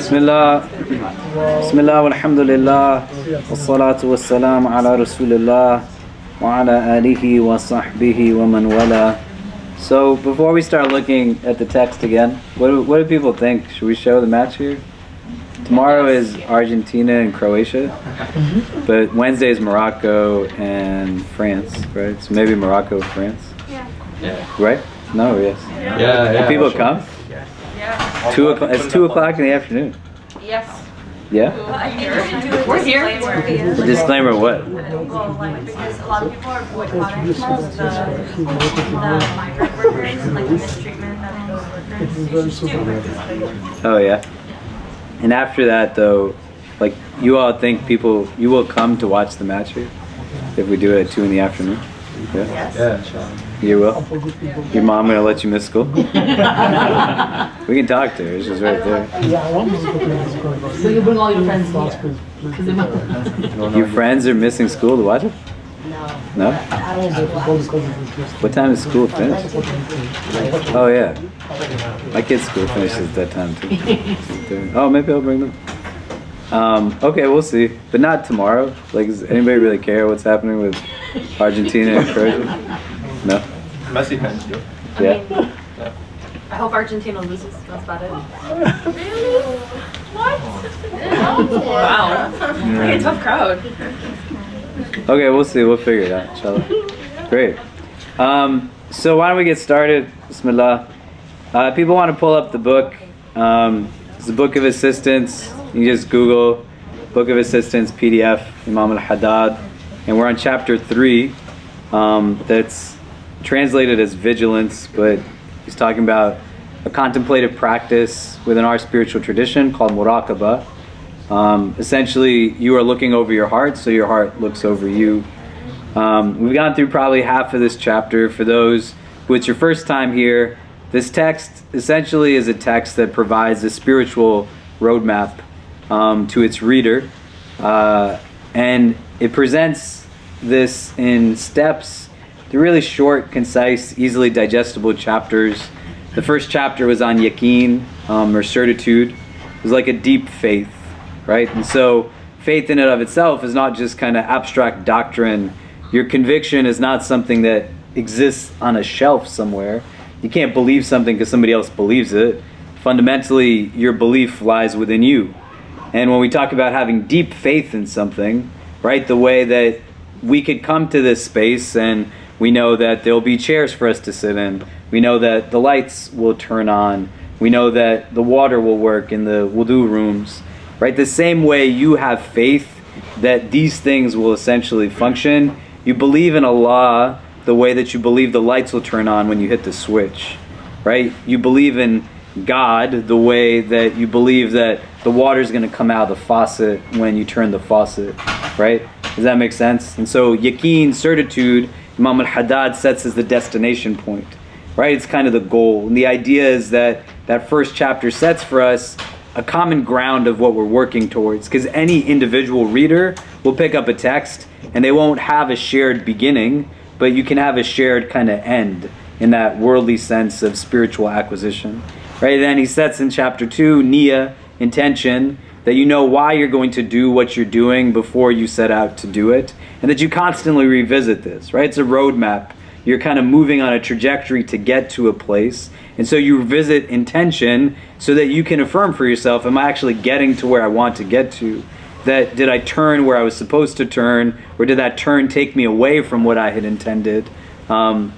بسم الله بسم الله والحمد لله والصلاة والسلام على رسول الله وعلى آله وصحبه ومن والاه So before we start looking at the text again, what do, what do people think? Should we show the match here? Tomorrow is Argentina and Croatia, but Wednesday is Morocco and France, right? So maybe Morocco, France, Yeah. right? No, yes. Yeah, yeah. Do people sure. come? Yeah. Two o'clock. It's two o'clock in the afternoon. Yes. Yeah. We're here. The disclaimer. What? Well, like, because a lot of people are boycotting the, the migrant workers and like the mistreatment of those workers. You do. Oh yeah. And after that, though, like you all think people, you will come to watch the match here if we do it at two in the afternoon. Yeah. Yeah, inshallah. You will. Your mom gonna let you miss school? we can talk to her. She's right there. So you bring all your friends here? 'Cause they Your friends are missing school to watch it? No. No? I What time is school finish? Oh yeah. My kid's school finishes at that time too. Oh, maybe I'll bring them. Um, okay, we'll see, but not tomorrow. Like, does anybody really care what's happening with Argentina and Croatia? No. Messi fans do. Yeah. I hope Argentina loses. That's about it. Really? What? wow. Like a tough crowd. Okay, we'll see. We'll figure it out, inshallah. Great. Um, so why don't we get started? Bismillah. Uh, people want to pull up the book. Um, it's the Book of Assistance. You just Google Book of Assistance PDF, Imam al-Haddad. And we're on chapter 3. Um, that's translated as vigilance, but he's talking about a contemplative practice within our spiritual tradition called muraqabah. Um, essentially, you are looking over your heart, so your heart looks over you. Um, we've gone through probably half of this chapter. For those who it's your first time here, this text essentially is a text that provides a spiritual roadmap um, to its reader. Uh, and it presents this in steps. They're really short, concise, easily digestible chapters. The first chapter was on yakin um, or certitude. It was like a deep faith, right? And so faith in and of itself is not just kind of abstract doctrine. Your conviction is not something that exists on a shelf somewhere. You can't believe something because somebody else believes it. Fundamentally, your belief lies within you. And when we talk about having deep faith in something, right, the way that we could come to this space and we know that there'll be chairs for us to sit in. We know that the lights will turn on. We know that the water will work in the wudu rooms, right? The same way you have faith that these things will essentially function. You believe in Allah the way that you believe the lights will turn on when you hit the switch, right? You believe in God the way that you believe that the water is going to come out of the faucet when you turn the faucet, right? Does that make sense? And so yaqeen, certitude, Imam al-Haddad sets as the destination point, right? It's kind of the goal. And the idea is that that first chapter sets for us a common ground of what we're working towards because any individual reader will pick up a text and they won't have a shared beginning, but you can have a shared kind of end in that worldly sense of spiritual acquisition. Right? Then he sets in chapter 2 Nia, intention, that you know why you're going to do what you're doing before you set out to do it, and that you constantly revisit this, right? It's a roadmap. You're kind of moving on a trajectory to get to a place. And so you revisit intention so that you can affirm for yourself, am I actually getting to where I want to get to? That did I turn where I was supposed to turn, or did that turn take me away from what I had intended? Um,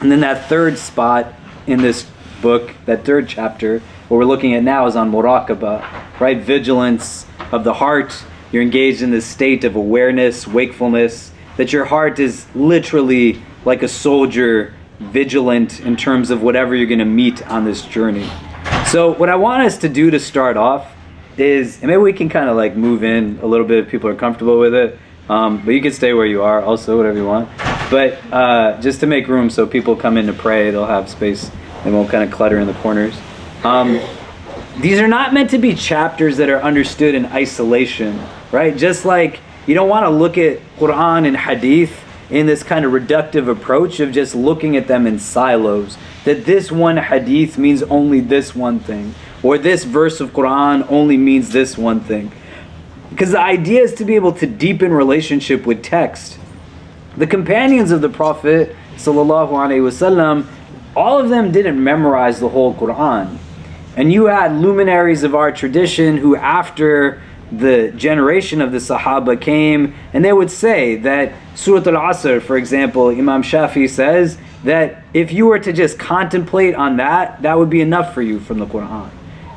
and then that third spot in this book, that third chapter, what we're looking at now is on muraqabah, right? Vigilance of the heart. You're engaged in this state of awareness, wakefulness, that your heart is literally like a soldier, vigilant in terms of whatever you're going to meet on this journey. So, what I want us to do to start off is, and maybe we can kind of like move in a little bit if people are comfortable with it. Um, but you can stay where you are, also whatever you want. But uh, just to make room so people come in to pray, they'll have space. They won't kind of clutter in the corners. Um, these are not meant to be chapters that are understood in isolation, right? Just like you don't want to look at Quran and Hadith in this kind of reductive approach of just looking at them in silos. That this one hadith means only this one thing, or this verse of Quran only means this one thing. Because the idea is to be able to deepen relationship with text. The companions of the Prophet, sallallahu wasallam, all of them didn't memorize the whole Quran. And you had luminaries of our tradition who, after the generation of the Sahaba came, and they would say that Surah Al Asr, for example, Imam Shafi says that if you were to just contemplate on that, that would be enough for you from the Quran.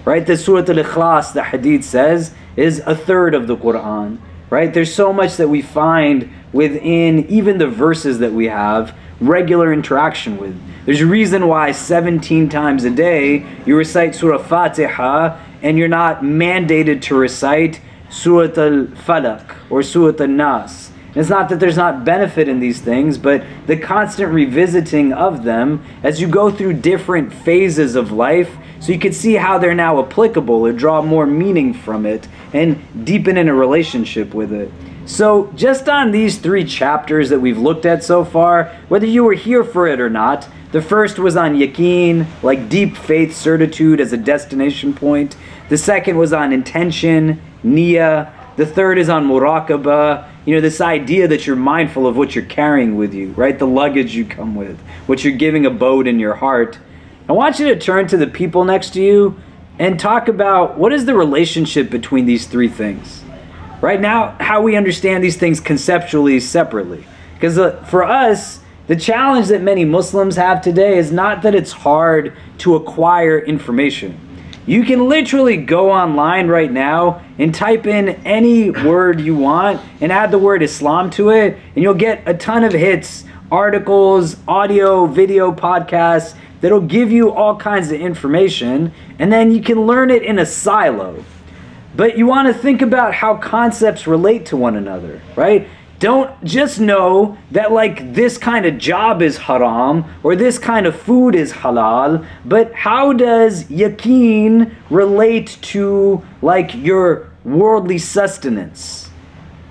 Right? The Surah Al Ikhlas, the Hadith says, is a third of the Quran. Right? There's so much that we find within even the verses that we have regular interaction with. There's a reason why 17 times a day you recite Surah Fatiha and you're not mandated to recite Surah Al Falaq or Surah Al Nas. It's not that there's not benefit in these things, but the constant revisiting of them as you go through different phases of life so you can see how they're now applicable and draw more meaning from it and deepen in a relationship with it. So, just on these three chapters that we've looked at so far, whether you were here for it or not, the first was on yaqeen, like deep faith certitude as a destination point. The second was on intention, niyyah. The third is on muraqabah, you know, this idea that you're mindful of what you're carrying with you, right? The luggage you come with, what you're giving abode in your heart. I want you to turn to the people next to you and talk about what is the relationship between these three things. Right now, how we understand these things conceptually separately. Because uh, for us, the challenge that many Muslims have today is not that it's hard to acquire information. You can literally go online right now and type in any word you want and add the word Islam to it, and you'll get a ton of hits, articles, audio, video, podcasts that'll give you all kinds of information, and then you can learn it in a silo. But you want to think about how concepts relate to one another, right? Don't just know that like this kind of job is haram or this kind of food is halal, but how does yaqeen relate to like your worldly sustenance?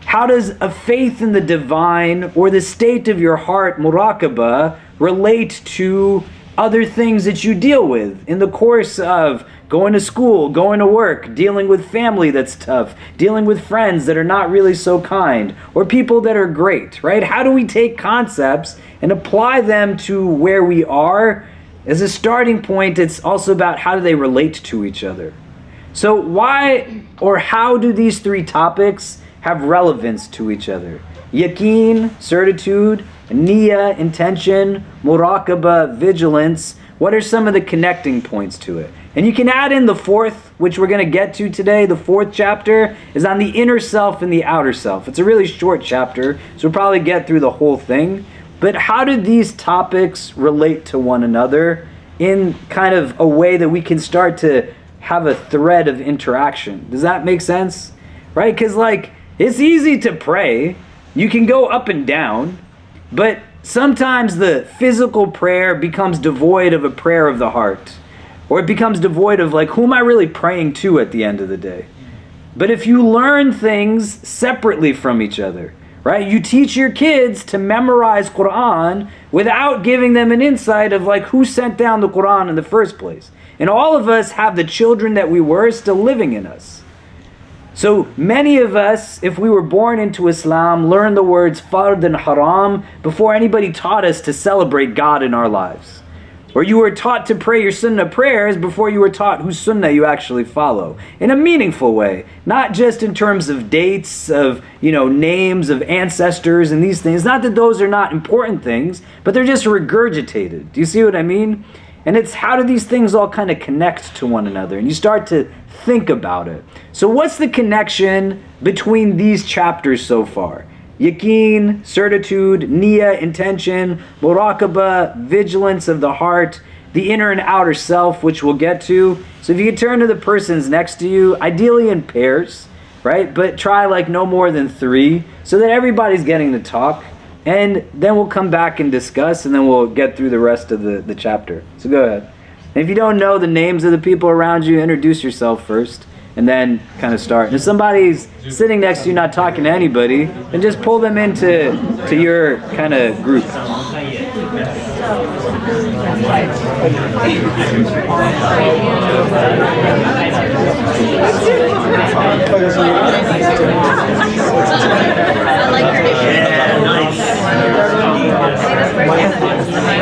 How does a faith in the divine or the state of your heart, muraqabah, relate to other things that you deal with in the course of going to school, going to work, dealing with family that's tough, dealing with friends that are not really so kind, or people that are great, right? How do we take concepts and apply them to where we are? As a starting point, it's also about how do they relate to each other. So, why or how do these three topics have relevance to each other? Yakin, certitude, niyyah, intention, muraqabah, vigilance. What are some of the connecting points to it? And you can add in the fourth, which we're going to get to today. The fourth chapter is on the inner self and the outer self. It's a really short chapter, so we'll probably get through the whole thing. But how do these topics relate to one another in kind of a way that we can start to have a thread of interaction? Does that make sense? Right? Because, like, it's easy to pray, you can go up and down, but sometimes the physical prayer becomes devoid of a prayer of the heart. Or it becomes devoid of like who am i really praying to at the end of the day? But if you learn things separately from each other right you teach your kids to memorize quran without giving them an insight of like who sent down the quran in the first place. And all of us have the children that we were still living in us so many of us, if we were born into Islam, learned the words fard and haram before anybody taught us to celebrate God in our lives. Or you were taught to pray your sunnah prayers before you were taught whose sunnah you actually follow. In a meaningful way. Not just in terms of dates, of, you know, names of ancestors and these things. Not that those are not important things, but they're just regurgitated. Do you see what I mean? And it's how do these things all kind of connect to one another? And you start to think about it. So what's the connection between these chapters so far? Yakin, certitude, niyyah, intention, muraqabah, vigilance of the heart, the inner and outer self, which we'll get to. So if you could turn to the persons next to you, ideally in pairs, right? But try like no more than three so that everybody's getting to talk. And then we'll come back and discuss, and then we'll get through the rest of the, the chapter. So go ahead. And if you don't know the names of the people around you, introduce yourself first. and then kind of start. And if somebody's sitting next to you not talking to anybody, then just pull them into to your kind of group. I like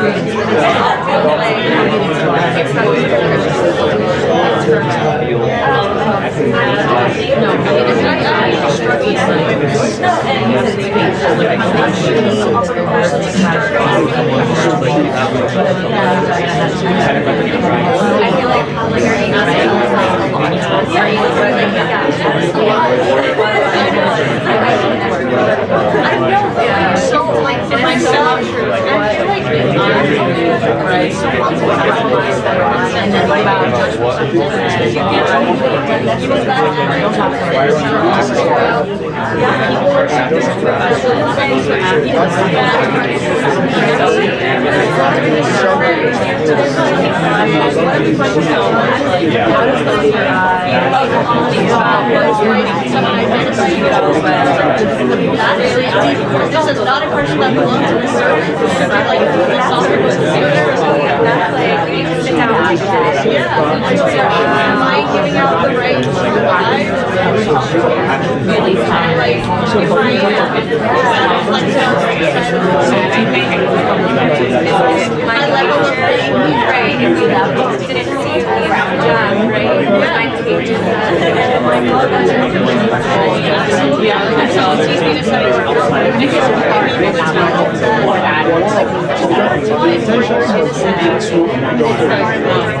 I feel like polarity I know, so like myself, This is not a person that belongs to the service. Philosophical That's like, we need to sit down. Yeah. Am I giving out the right to lie? Really? Like, if I like my level of being right, if you didn't see me job, right? I take that. My God, that's Yeah, so teach me to study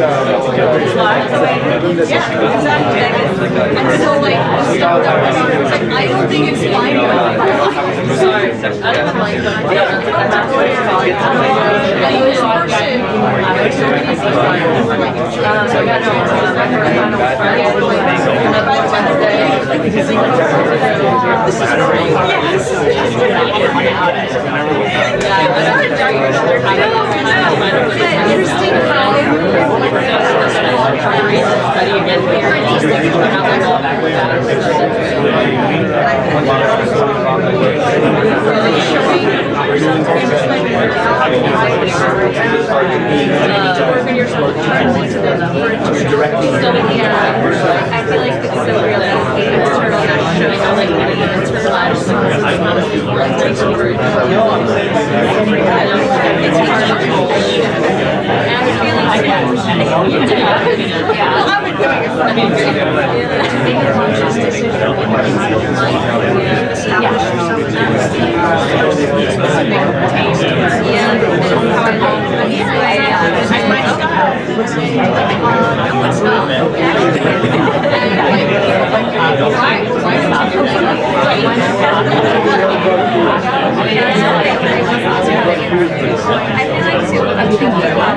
those Yeah, exactly. And so like, I don't think it's fine. Sorry, I don't like Anyways, person. This is great. Interesting I feel like so really internal not like internalized like takes over. It's hard. And I feel like yeah, I've been doing it for a long time. Make a conscious decision establish yourself as yeah, how I feel like too, I'm thinking about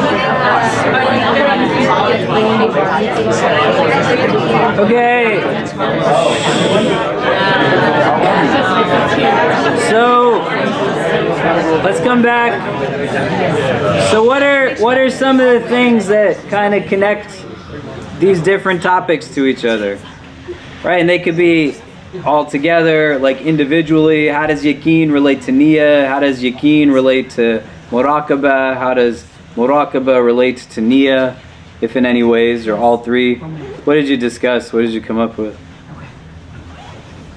Okay. So let's come back. So what are what are some of the things that kind of connect these different topics to each other? Right? And they could be all together, like individually. How does yakin relate to nia? How does yakin relate to muraqabah? How does muraqabah relates to Nia, if in any ways, or all three? What did you discuss? What did you come up with?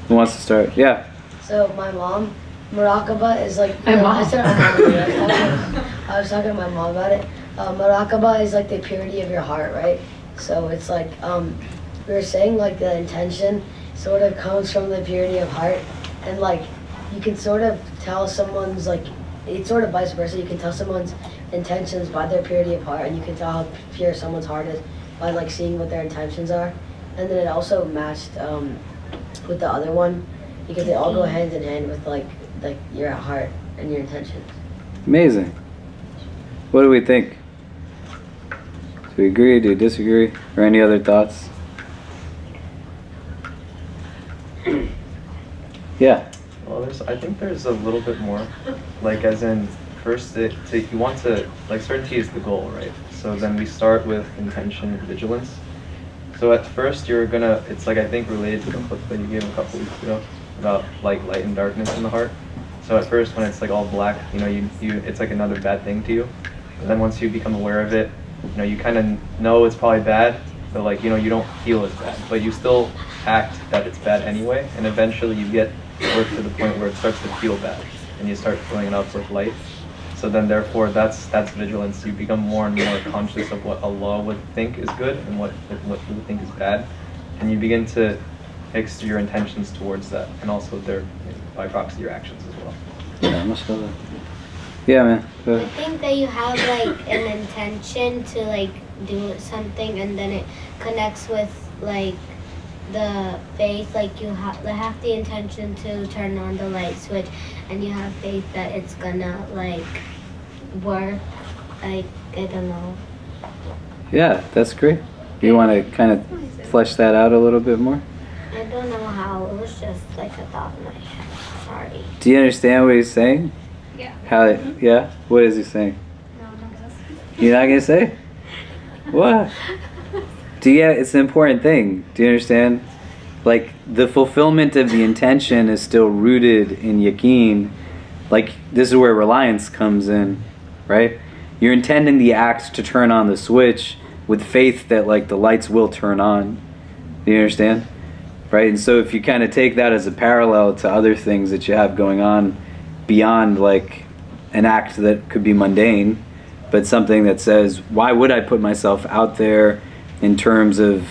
Who wants to start? Yeah. So my mom, Muraqaba is like. Hey, no, Mom. I, said my mom, I, was talking, I was talking to my mom about it. Uh, Muraqaba is like the purity of your heart, right? So it's like um, we were saying like the intention sort of comes from the purity of heart, and like you can sort of tell someone's like it's sort of vice versa. You can tell someone's intentions by their purity of heart, and you can tell how pure someone's heart is by like seeing what their intentions are. And then it also matched um, with the other one because they all go hand in hand with like like your heart and your intentions. Amazing. What do we think? Do we agree? Do we disagree? Or any other thoughts? Yeah. I think there's a little bit more. Like, as in, first, it, to, you want to like certainty is the goal, right? So then we start with intention and vigilance. So at first, you're gonna. It's like I think related to the book that you gave a couple weeks ago about like light and darkness in the heart. So at first, when it's like all black, you know, you you it's like another bad thing to you. But then once you become aware of it, you know, you kind of know it's probably bad, but like you know, you don't feel it's bad, but you still act that it's bad anyway, and eventually you get work to the point where it starts to feel bad, and you start filling it up with light. So then, therefore, that's that's vigilance. You become more and more conscious of what Allah would think is good and what what He would think is bad, and you begin to fix your intentions towards that, and also their by proxy your actions as well. Yeah, mashallah. Yeah, man. Go I think that you have like an intention to like do something and then it connects with like the faith like you have have the intention to turn on the light switch and you have faith that it's gonna like work like I don't know Yeah, that's great. You want to kind of flesh that out a little bit more? I don't know how it was just like a thought in my head sorry Do you understand what he's saying? Yeah. How? Yeah. What is he saying? No, no, You're not gonna say? What? Do you? It's an important thing. Do you understand? Like the fulfillment of the intention is still rooted in yakin. Like this is where reliance comes in, right? You're intending the act to turn on the switch with faith that like the lights will turn on. Do you understand? Right? And so if you kind of take that as a parallel to other things that you have going on beyond like an act that could be mundane, but something that says, why would I put myself out there in terms of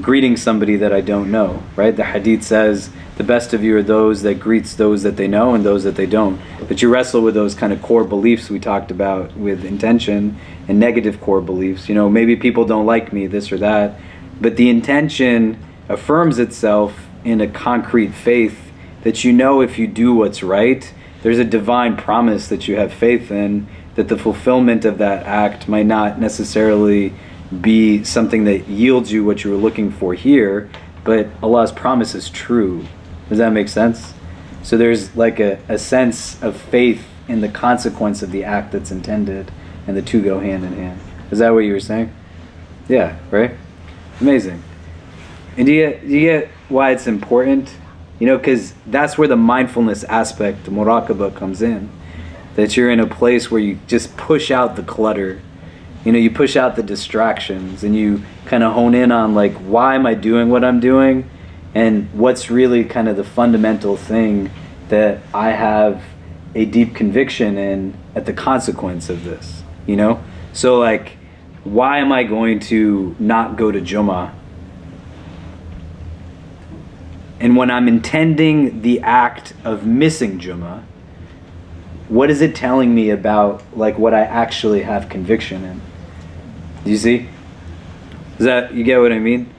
greeting somebody that I don't know, right? The hadith says, the best of you are those that greets those that they know and those that they don't. But you wrestle with those kind of core beliefs we talked about with intention and negative core beliefs. You know, maybe people don't like me, this or that. But the intention affirms itself in a concrete faith that you know if you do what's right, there's a divine promise that you have faith in that the fulfillment of that act might not necessarily be something that yields you what you were looking for here, but Allah's promise is true. Does that make sense? So there's like a, a sense of faith in the consequence of the act that's intended, and the two go hand in hand. Is that what you were saying? Yeah, right? Amazing. And do you, do you get why it's important? You know, because that's where the mindfulness aspect, the muraqabah, comes in. That you're in a place where you just push out the clutter. You know, you push out the distractions and you kind of hone in on, like, why am I doing what I'm doing? And what's really kind of the fundamental thing that I have a deep conviction in at the consequence of this, you know? So, like, why am I going to not go to Jummah? And when I'm intending the act of missing Jummah, what is it telling me about like what I actually have conviction in? You see? Is that you get what I mean?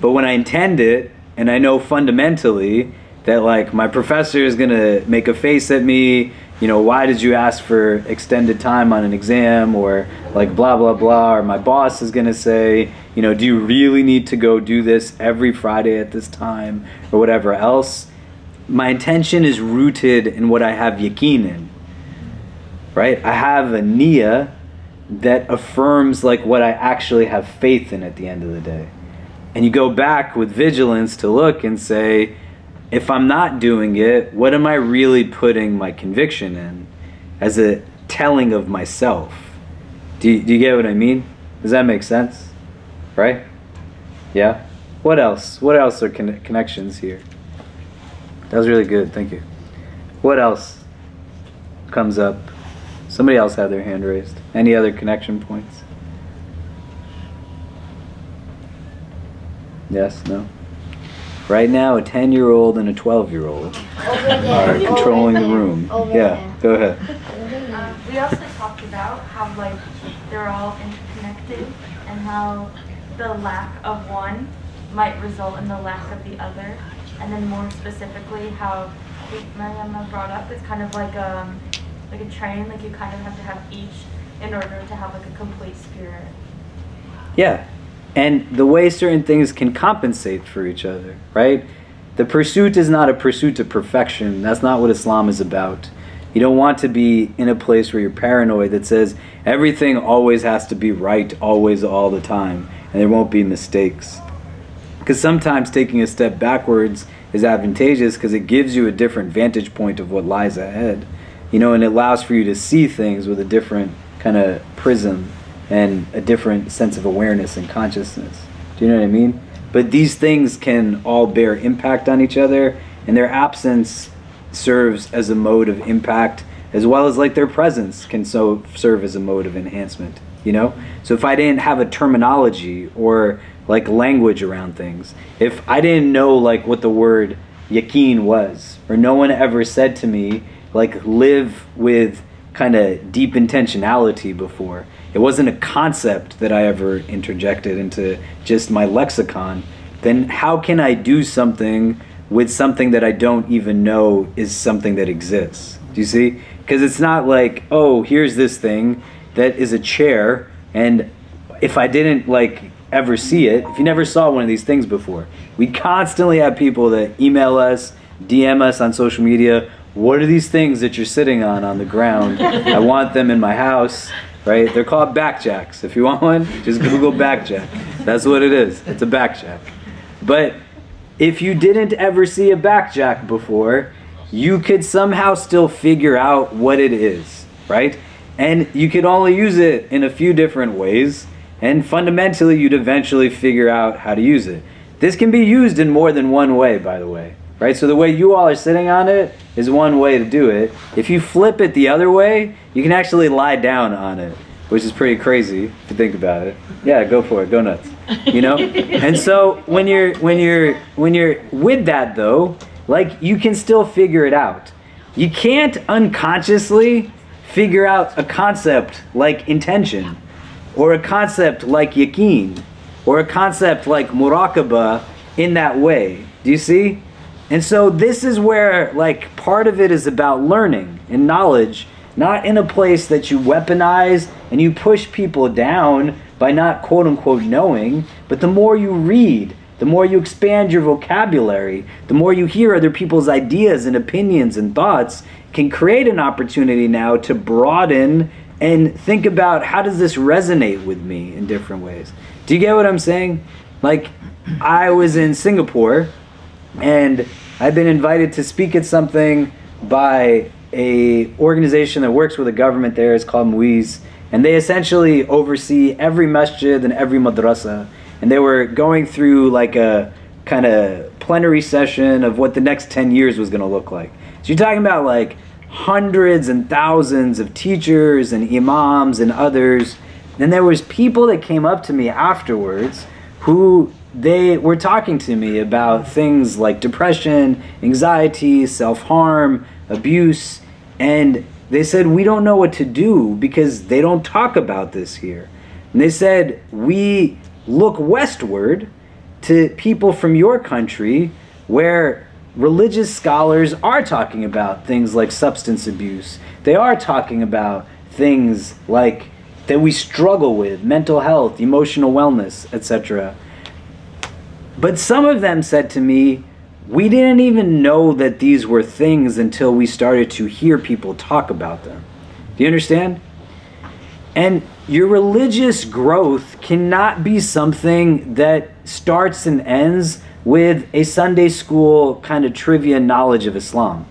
But when I intend it and I know fundamentally that like my professor is gonna make a face at me you know, why did you ask for extended time on an exam or like blah, blah, blah, or my boss is to say, you know, do you really need to go do this every Friday at this time or whatever else? My intention is rooted in what I have yakin in, right? I have a niyyah that affirms like what I actually have faith in at the end of the day. And you go back with vigilance to look and say, if I'm not doing it, what am I really putting my conviction in as a telling of myself? Do you, do you get what I mean? Does that make sense? Right? Yeah? What else? What else are con- connections here? That was really good. Thank you. What else comes up? Somebody else had their hand raised. Any other connection points? Yes, no? Right now, a 10 year old and a 12 year old are controlling the room. over Yeah, go ahead. Um, we also talked about how like they're all interconnected and how the lack of one might result in the lack of the other. And then more specifically how I think Mariama brought up it's kind of like um like a train, like you kind of have to have each in order to have like a complete spirit. Yeah. And the way certain things can compensate for each other, right? The pursuit is not a pursuit to perfection. That's not what Islam is about. You don't want to be in a place where you're paranoid that says everything always has to be right, always, all the time, and there won't be mistakes. Because sometimes taking a step backwards is advantageous because it gives you a different vantage point of what lies ahead. You know, and it allows for you to see things with a different kind of prism and a different sense of awareness and consciousness. Do you know what I mean? But these things can all bear impact on each other, and their absence serves as a mode of impact, as well as like their presence can so serve as a mode of enhancement. You know, so if I didn't have a terminology or like language around things, if I didn't know like what the word yakin was, or no one ever said to me like live with kind of deep intentionality before. It wasn't a concept that I ever interjected into just my lexicon. Then how can I do something with something that I don't even know is something that exists? Do you see? Because it's not like, oh, here's this thing that is a chair, and if I didn't like ever see it, if you never saw one of these things before, we constantly have people that email us, DM us on social media. What are these things that you're sitting on on the ground? I want them in my house, right? They're called backjacks. If you want one, just Google backjack. That's what it is. It's a backjack. But if you didn't ever see a backjack before, you could somehow still figure out what it is, right? And you could only use it in a few different ways, and fundamentally, you'd eventually figure out how to use it. This can be used in more than one way, by the way, right? So the way you all are sitting on it is one way to do it. If you flip it the other way, you can actually lie down on it, which is pretty crazy if you think about it. Yeah, go for it, go nuts. You know? and so when you're when you're when you're with that though, like you can still figure it out. You can't unconsciously figure out a concept like intention or a concept like yaqeen or a concept like muraqabah in that way. Do you see? And so this is where like part of it is about learning and knowledge, not in a place that you weaponize and you push people down by not quote unquote knowing, but the more you read, the more you expand your vocabulary, the more you hear other people's ideas and opinions and thoughts, can create an opportunity now to broaden and think about how does this resonate with me in different ways. Do you get what I'm saying? Like I was in Singapore and I've been invited to speak at something by a organization that works with the government there. It's called MUIS, and they essentially oversee every masjid and every madrasa. And they were going through like a kind of plenary session of what the next 10 years was going to look like. So you're talking about like hundreds and thousands of teachers and imams and others. And there was people that came up to me afterwards who they were talking to me about things like depression, anxiety, self-harm, abuse, and they said we don't know what to do because they don't talk about this here. And they said we look westward to people from your country where religious scholars are talking about things like substance abuse. They are talking about things like that we struggle with, mental health, emotional wellness, etc. But some of them said to me, we didn't even know that these were things until we started to hear people talk about them. Do you understand? And your religious growth cannot be something that starts and ends with a Sunday school kind of trivia knowledge of Islam.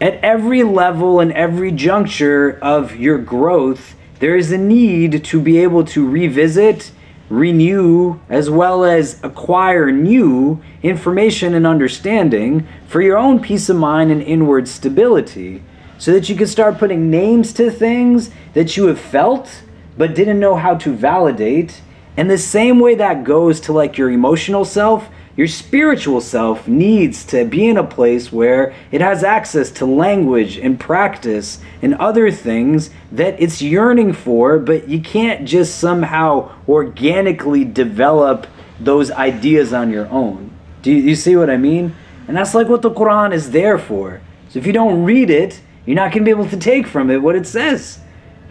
At every level and every juncture of your growth, there is a need to be able to revisit, renew, as well as acquire new information and understanding for your own peace of mind and inward stability so that you can start putting names to things that you have felt but didn't know how to validate. And the same way that goes to like your emotional self, your spiritual self needs to be in a place where it has access to language and practice and other things that it's yearning for, but you can't just somehow organically develop those ideas on your own. Do you, you see what I mean? And that's like what the Quran is there for. So if you don't read it, you're not going to be able to take from it what it says.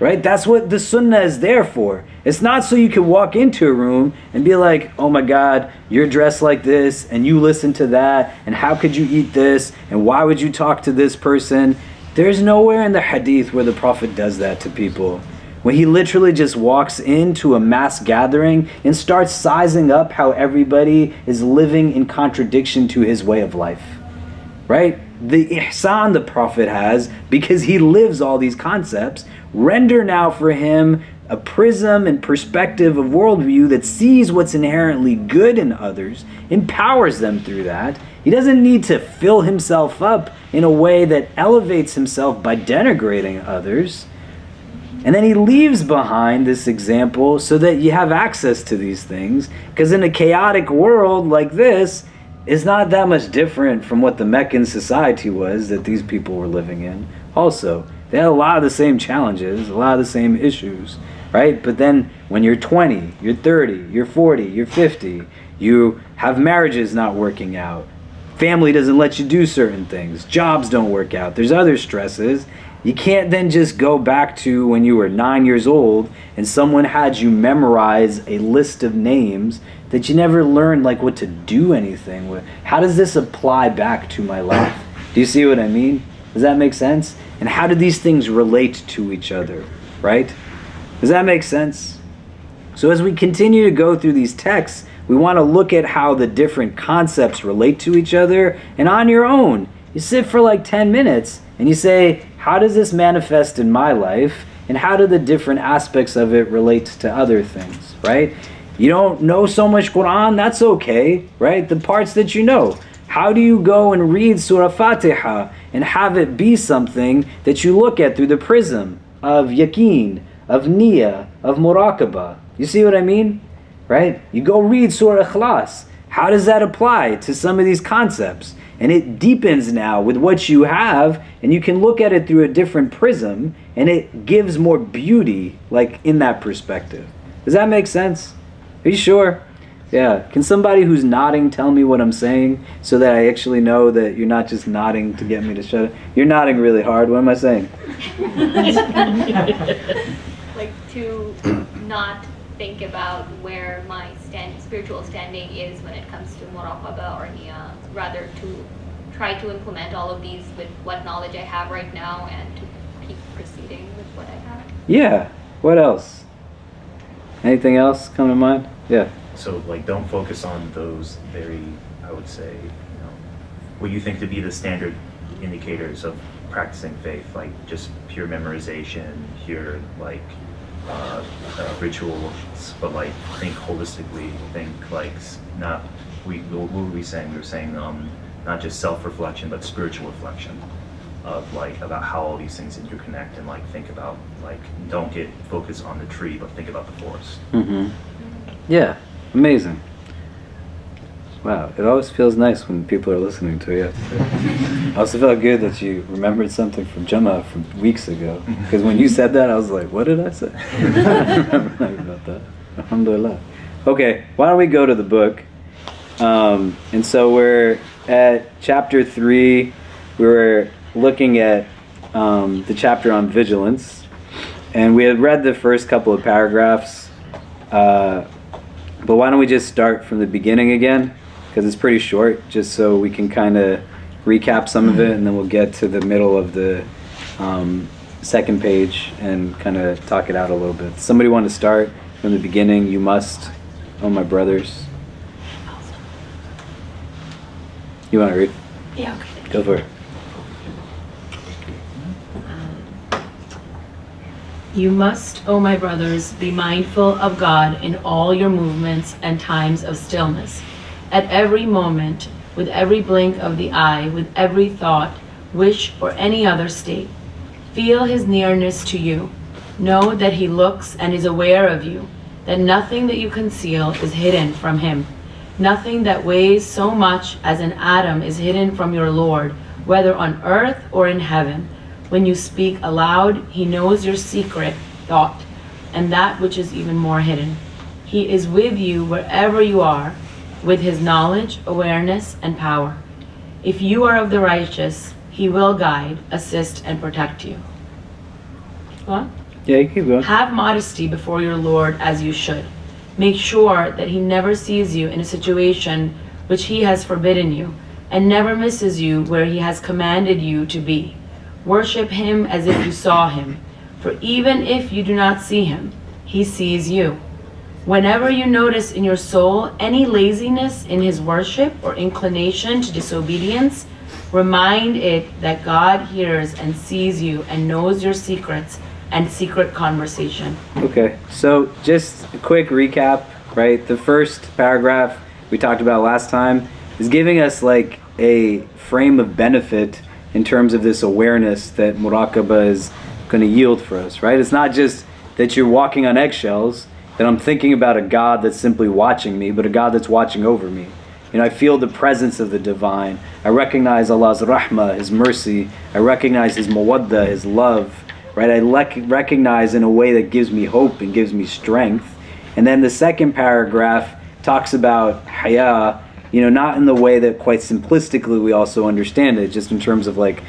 Right? That's what the sunnah is there for. It's not so you can walk into a room and be like, oh my God, you're dressed like this, and you listen to that, and how could you eat this, and why would you talk to this person? There's nowhere in the hadith where the Prophet does that to people. When he literally just walks into a mass gathering and starts sizing up how everybody is living in contradiction to his way of life. Right? The ihsan the Prophet has, because he lives all these concepts, render now for him a prism and perspective of worldview that sees what's inherently good in others, empowers them through that. He doesn't need to fill himself up in a way that elevates himself by denigrating others. And then he leaves behind this example so that you have access to these things. Because in a chaotic world like this, it's not that much different from what the Meccan society was that these people were living in. Also, they had a lot of the same challenges, a lot of the same issues, right? But then when you're 20, you're 30, you're 40, you're 50, you have marriages not working out, family doesn't let you do certain things, jobs don't work out, there's other stresses. You can't then just go back to when you were nine years old and someone had you memorize a list of names that you never learned like what to do anything with. How does this apply back to my life? Do you see what I mean? Does that make sense? And how do these things relate to each other, right? Does that make sense? So as we continue to go through these texts, we want to look at how the different concepts relate to each other. And on your own, you sit for like 10 minutes and you say, how does this manifest in my life? And how do the different aspects of it relate to other things, right? You don't know so much Quran, that's okay, right? The parts that you know. How do you go and read Surah Fatiha and have it be something that you look at through the prism of yaqeen, of niyyah, of muraqabah? You see what I mean? Right? You go read Surah Ikhlas. How does that apply to some of these concepts? And it deepens now with what you have, and you can look at it through a different prism, and it gives more beauty, like in that perspective. Does that make sense? Are you sure? Yeah. Can somebody who's nodding tell me what I'm saying so that I actually know that you're not just nodding to get me to shut up? You're nodding really hard. What am I saying? like to not think about where my stand, spiritual standing is when it comes to muraqabah or niyyah, rather to try to implement all of these with what knowledge I have right now and to keep proceeding with what I have. Yeah. What else? Anything else come to mind? Yeah. So like, don't focus on those very, I would say, you know, what you think to be the standard indicators of practicing faith, like just pure memorization, pure like uh, uh, rituals, but like think holistically, think like not. We what were we saying? We were saying um, not just self-reflection, but spiritual reflection of like about how all these things interconnect and like think about like don't get focused on the tree, but think about the forest. Mm-hmm. Yeah. Amazing. Wow. It always feels nice when people are listening to you. I have to say. I also felt good that you remembered something from Jummah from weeks ago. Because when you said that, I was like, what did I say? I remember about that. Alhamdulillah. Okay. Why don't we go to the book? Um, and so we're at chapter 3. We were looking at um, the chapter on vigilance. And we had read the first couple of paragraphs. Uh, but why don't we just start from the beginning again? Because it's pretty short, just so we can kind of recap some of it, and then we'll get to the middle of the um, second page and kind of talk it out a little bit. Somebody want to start from the beginning? You must, oh my brothers. You want to read? Yeah, okay. Go for it. You must, O my brothers, be mindful of God in all your movements and times of stillness. At every moment, with every blink of the eye, with every thought, wish, or any other state. Feel his nearness to you. Know that he looks and is aware of you, that nothing that you conceal is hidden from him. Nothing that weighs so much as an atom is hidden from your Lord, whether on earth or in heaven. When you speak aloud, he knows your secret thought and that which is even more hidden. He is with you wherever you are, with his knowledge, awareness, and power. If you are of the righteous, he will guide, assist, and protect you. What? Yeah, you keep going. Have modesty before your Lord as you should. Make sure that he never sees you in a situation which he has forbidden you, and never misses you where he has commanded you to be. Worship him as if you saw him, for even if you do not see him, he sees you. Whenever you notice in your soul any laziness in his worship or inclination to disobedience, remind it that God hears and sees you and knows your secrets and secret conversation. Okay, so just a quick recap, right? The first paragraph we talked about last time is giving us like a frame of benefit in terms of this awareness that muraqabah is going to yield for us, right? It's not just that you're walking on eggshells, that I'm thinking about a God that's simply watching me, but a God that's watching over me. You know, I feel the presence of the divine. I recognize Allah's rahmah, His mercy. I recognize His mawadda, His love, right? I lec- recognize in a way that gives me hope and gives me strength. And then the second paragraph talks about haya, you know, not in the way that quite simplistically we also understand it, just in terms of like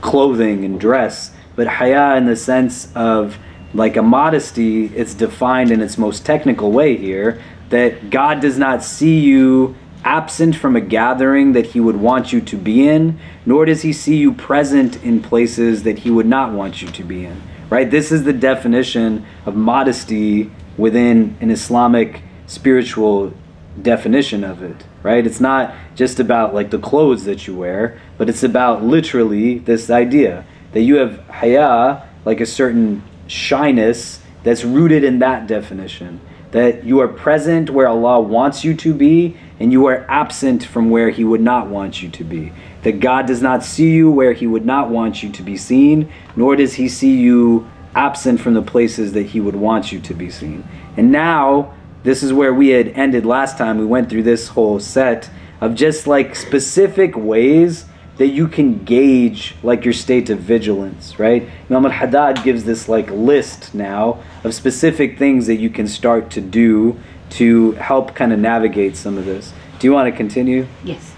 clothing and dress, but haya in the sense of like a modesty, it's defined in its most technical way here that God does not see you absent from a gathering that he would want you to be in, nor does he see you present in places that he would not want you to be in. Right? This is the definition of modesty within an Islamic spiritual definition of it. Right? It's not just about like the clothes that you wear, but it's about literally this idea that you have haya, like a certain shyness that's rooted in that definition. That you are present where Allah wants you to be, and you are absent from where He would not want you to be. That God does not see you where He would not want you to be seen, nor does He see you absent from the places that He would want you to be seen. And now, this is where we had ended last time. We went through this whole set of just like specific ways that you can gauge like your state of vigilance, right? Imam al-Haddad gives this like list now of specific things that you can start to do to help kind of navigate some of this. Do you want to continue? Yes.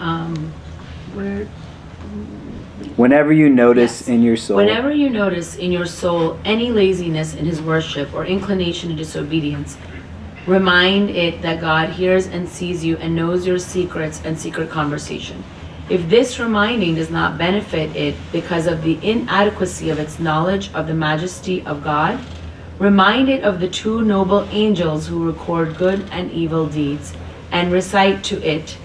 Um, where, Whenever you notice Yes. in your soul, Whenever you notice in your soul any laziness in his worship or inclination to disobedience, remind it that God hears and sees you and knows your secrets and secret conversation. If this reminding does not benefit it because of the inadequacy of its knowledge of the majesty of God, remind it of the two noble angels who record good and evil deeds, and recite to it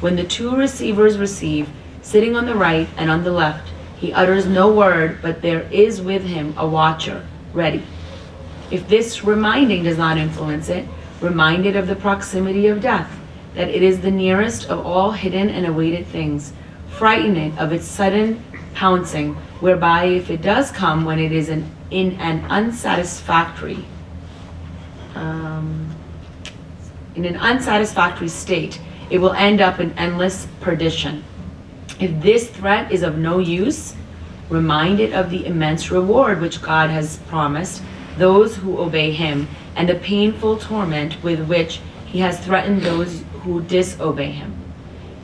when the two receivers receive, sitting on the right and on the left, he utters no word, but there is with him a watcher, ready. If this reminding does not influence it, remind it of the proximity of death, that it is the nearest of all hidden and awaited things. Frighten it of its sudden pouncing, whereby if it does come when it is an, in an unsatisfactory, um, in an unsatisfactory state, it will end up in endless perdition. If this threat is of no use, remind it of the immense reward which God has promised those who obey Him and the painful torment with which He has threatened those who disobey Him.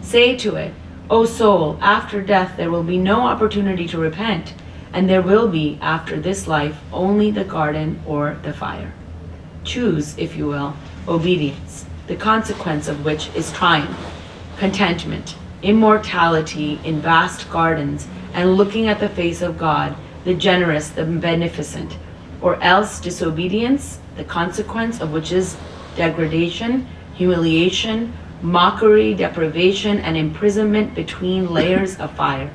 Say to it, O soul, after death there will be no opportunity to repent, and there will be, after this life, only the garden or the fire. Choose, if you will, obedience, the consequence of which is triumph, contentment, immortality in vast gardens, and looking at the face of God, the generous, the beneficent, or else disobedience, the consequence of which is degradation, humiliation, mockery, deprivation, and imprisonment between layers of fire.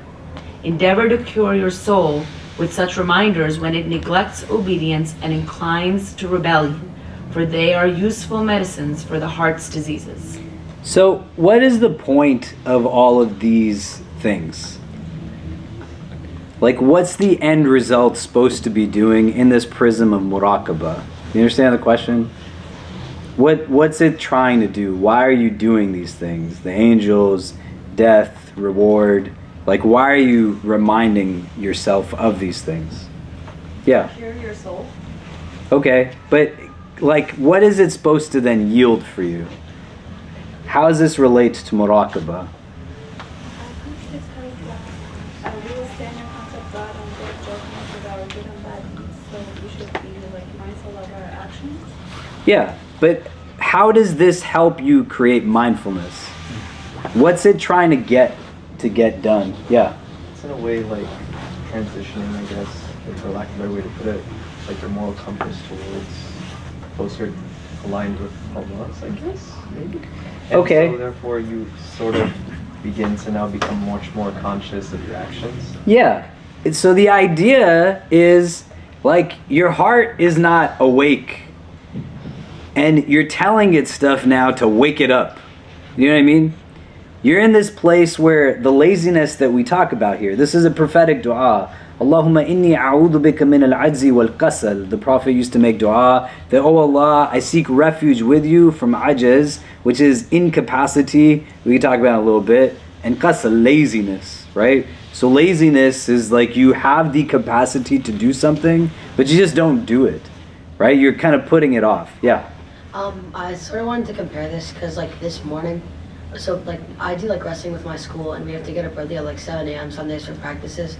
Endeavor to cure your soul with such reminders when it neglects obedience and inclines to rebellion, for they are useful medicines for the heart's diseases. So, what is the point of all of these things? Like, what's the end result supposed to be doing in this prism of muraqabah? You understand the question? What What's it trying to do? Why are you doing these things? The angels, death, reward. Like, why are you reminding yourself of these things? Yeah. Cure your soul. Okay, but like, what is it supposed to then yield for you? How does this relate to muraqabah? Yeah, but how does this help you create mindfulness? What's it trying to get to get done? Yeah. It's in a way like transitioning, I guess, like, for lack of a better way to put it, like your moral compass towards closer aligned with Allah, I guess, maybe. And Okay. So therefore, you sort of begin to now become much more conscious of your actions. Yeah. So the idea is like your heart is not awake and you're telling it stuff now to wake it up. You know what I mean? You're in this place where the laziness that we talk about here, this is a prophetic dua. Allahumma inni a'udhu bika min al-ajzi wal kasal. The Prophet used to make dua that, Oh Allah, I seek refuge with you from ajaz, which is incapacity. We can talk about a little bit. And kasal, laziness, right? So laziness is like you have the capacity to do something, but you just don't do it, right? You're kind of putting it off. Yeah. Um, I sort of wanted to compare this because like this morning, so like I do like wrestling with my school and we have to get up early at like 7 a.m. Sundays for practices.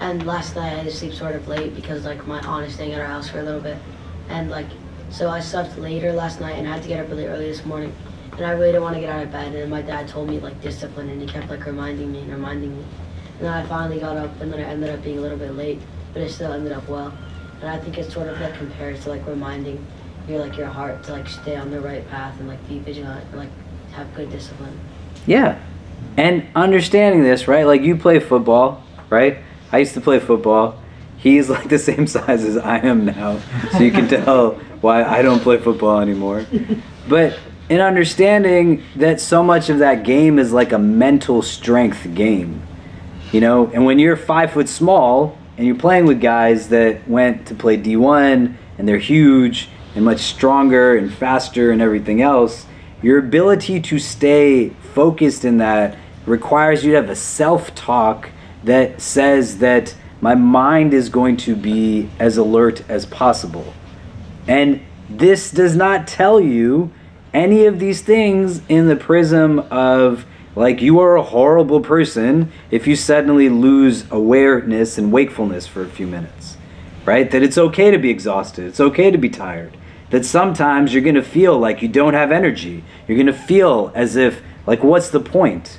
And last night I had to sleep sort of late because like my aunt is staying at our house for a little bit. And like, so I slept later last night and I had to get up really early this morning. And I really didn't want to get out of bed. And my dad told me like discipline and he kept like reminding me and reminding me. And then I finally got up and then I ended up being a little bit late, but it still ended up well. And I think it sort of like compares to like reminding your like your heart to like stay on the right path and like be vigilant and like have good discipline. Yeah. And understanding this, right? Like you play football, right? I used to play football. He's like the same size as I am now. So you can tell why I don't play football anymore. But in understanding that so much of that game is like a mental strength game. You know, and when you're five foot small and you're playing with guys that went to play D1 and they're huge and much stronger and faster and everything else, your ability to stay focused in that requires you to have a self talk that says that my mind is going to be as alert as possible. And this does not tell you any of these things in the prism of like you are a horrible person if you suddenly lose awareness and wakefulness for a few minutes, right? That it's okay to be exhausted, it's okay to be tired. That sometimes you're gonna feel like you don't have energy. You're gonna feel as if, like, what's the point?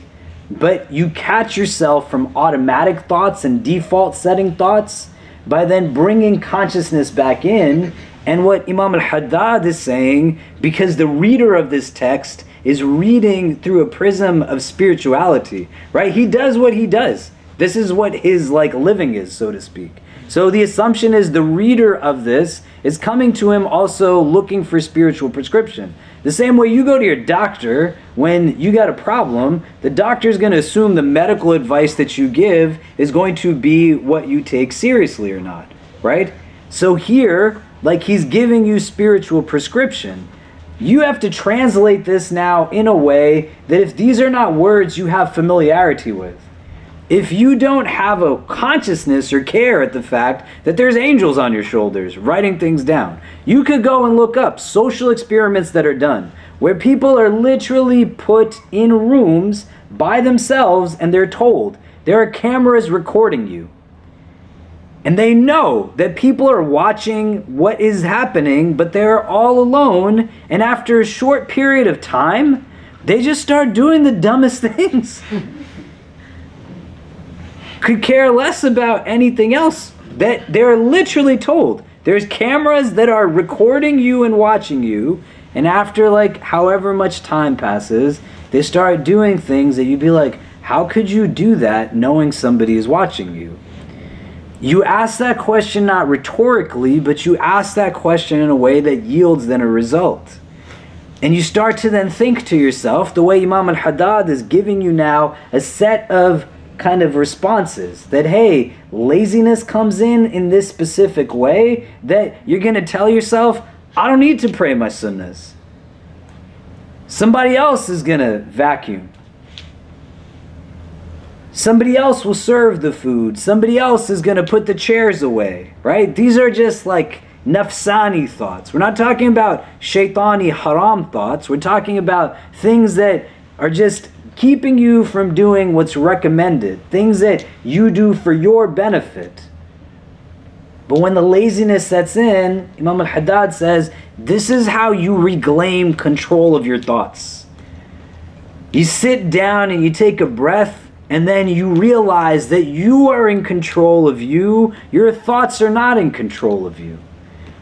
But you catch yourself from automatic thoughts and default setting thoughts by then bringing consciousness back in. And what Imam al Haddad is saying, because the reader of this text is reading through a prism of spirituality, right? He does what he does. This is what his like living is, so to speak. So the assumption is the reader of this is coming to him also looking for spiritual prescription. The same way you go to your doctor when you got a problem, the doctor is going to assume the medical advice that you give is going to be what you take seriously or not, right? So here, like he's giving you spiritual prescription, you have to translate this now in a way that if these are not words you have familiarity with, if you don't have a consciousness or care at the fact that there's angels on your shoulders writing things down, you could go and look up social experiments that are done where people are literally put in rooms by themselves and they're told there are cameras recording you. And they know that people are watching what is happening, but they're all alone. And after a short period of time, they just start doing the dumbest things. Could care less about anything else. That they're literally told there's cameras that are recording you and watching you. And after like however much time passes, they start doing things that you'd be like, how could you do that knowing somebody is watching you? You ask that question not rhetorically, but you ask that question in a way that yields then a result. And you start to then think to yourself, the way Imam al Haddad is giving you now a set of kind of responses that, hey, laziness comes in in this specific way, that you're going to tell yourself, I don't need to pray my sunnahs. Somebody else is going to vacuum. Somebody else will serve the food. Somebody else is going to put the chairs away, right? These are just like nafsani thoughts. We're not talking about shaitani haram thoughts. We're talking about things that are just keeping you from doing what's recommended, things that you do for your benefit. But when the laziness sets in, Imam al Haddad says, this is how you reclaim control of your thoughts. You sit down and you take a breath and then you realize that you are in control of you, your thoughts are not in control of you.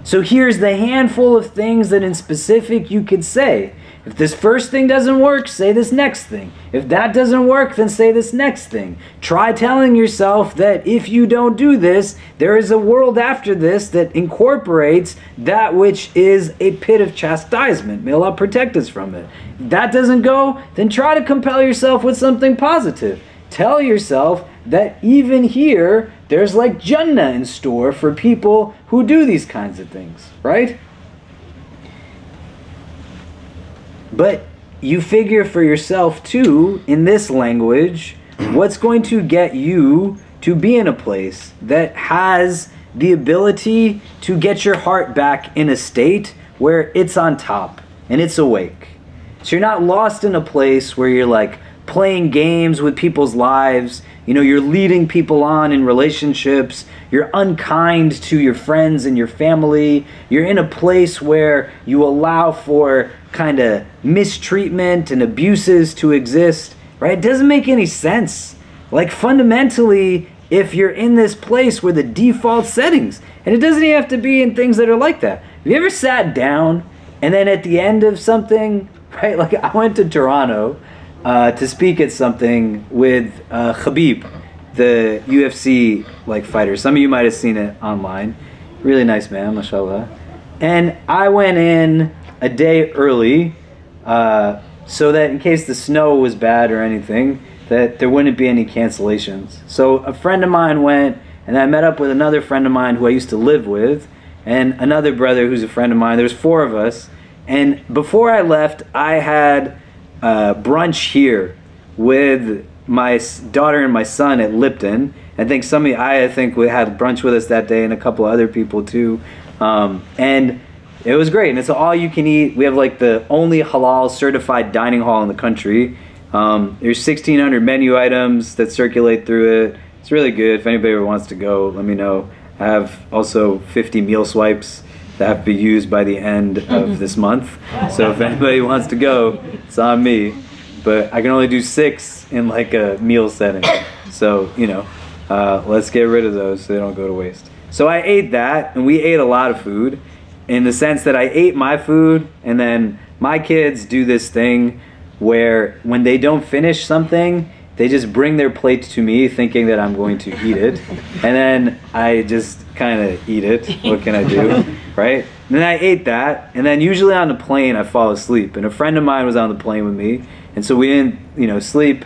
So here's the handful of things that in specific you could say. If this first thing doesn't work, say this next thing. If that doesn't work, then say this next thing. Try telling yourself that if you don't do this, there is a world after this that incorporates that which is a pit of chastisement. May Allah protect us from it. If that doesn't go, then try to compel yourself with something positive tell yourself that even here, there's like Jannah in store for people who do these kinds of things, right? But you figure for yourself too, in this language, what's going to get you to be in a place that has the ability to get your heart back in a state where it's on top and it's awake. So you're not lost in a place where you're like, playing games with people's lives. You know, you're leading people on in relationships. You're unkind to your friends and your family. You're in a place where you allow for kind of mistreatment and abuses to exist, right? It doesn't make any sense. Like, fundamentally, if you're in this place where the default settings, and it doesn't even have to be in things that are like that. Have you ever sat down and then at the end of something, right? Like, I went to Toronto uh, to speak at something with uh, Khabib, the UFC like fighter. Some of you might have seen it online. Really nice man, mashallah. And I went in a day early, uh, so that in case the snow was bad or anything, that there wouldn't be any cancellations. So a friend of mine went, and I met up with another friend of mine who I used to live with, and another brother who's a friend of mine. There's four of us, and before I left, I had uh, brunch here with my daughter and my son at Lipton. I think some of you, I think we had brunch with us that day and a couple of other people too. Um, and it was great. And it's all you can eat. We have like the only halal certified dining hall in the country. Um, there's 1,600 menu items that circulate through it. It's really good. If anybody wants to go, let me know. I have also 50 meal swipes that have to be used by the end of this month. So if anybody wants to go, it's on me. But I can only do six in like a meal setting. So, you know, uh, let's get rid of those so they don't go to waste. So I ate that, and we ate a lot of food in the sense that I ate my food, and then my kids do this thing where when they don't finish something, they just bring their plate to me thinking that I'm going to eat it. And then I just kind of eat it. What can I do? Right? And then I ate that. And then usually on the plane, I fall asleep. And a friend of mine was on the plane with me. And so we didn't, you know, sleep.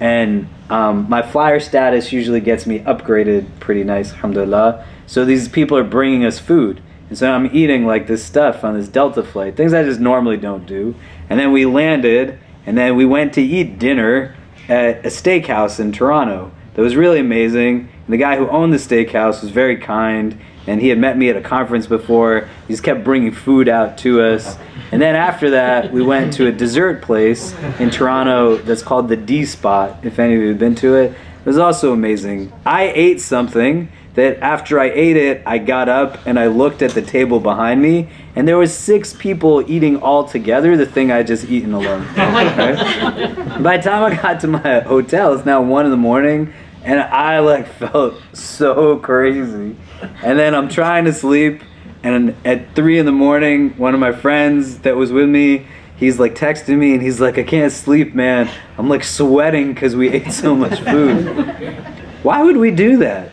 And um, my flyer status usually gets me upgraded pretty nice, alhamdulillah. So these people are bringing us food. And so I'm eating like this stuff on this Delta flight, things I just normally don't do. And then we landed, and then we went to eat dinner at a steakhouse in Toronto that was really amazing. And the guy who owned the steakhouse was very kind, and he had met me at a conference before. He just kept bringing food out to us. And then after that, we went to a dessert place in Toronto that's called the D Spot. If any of you have been to it, it was also amazing. I ate something that after I ate it, I got up and I looked at the table behind me, and there was six people eating all together the thing I just eaten alone. Oh right? By the time I got to my hotel, it's now one in the morning, and I like felt so crazy. And then I'm trying to sleep, and at three in the morning, one of my friends that was with me, he's like texting me, and he's like, "I can't sleep, man. I'm like sweating because we ate so much food." Why would we do that?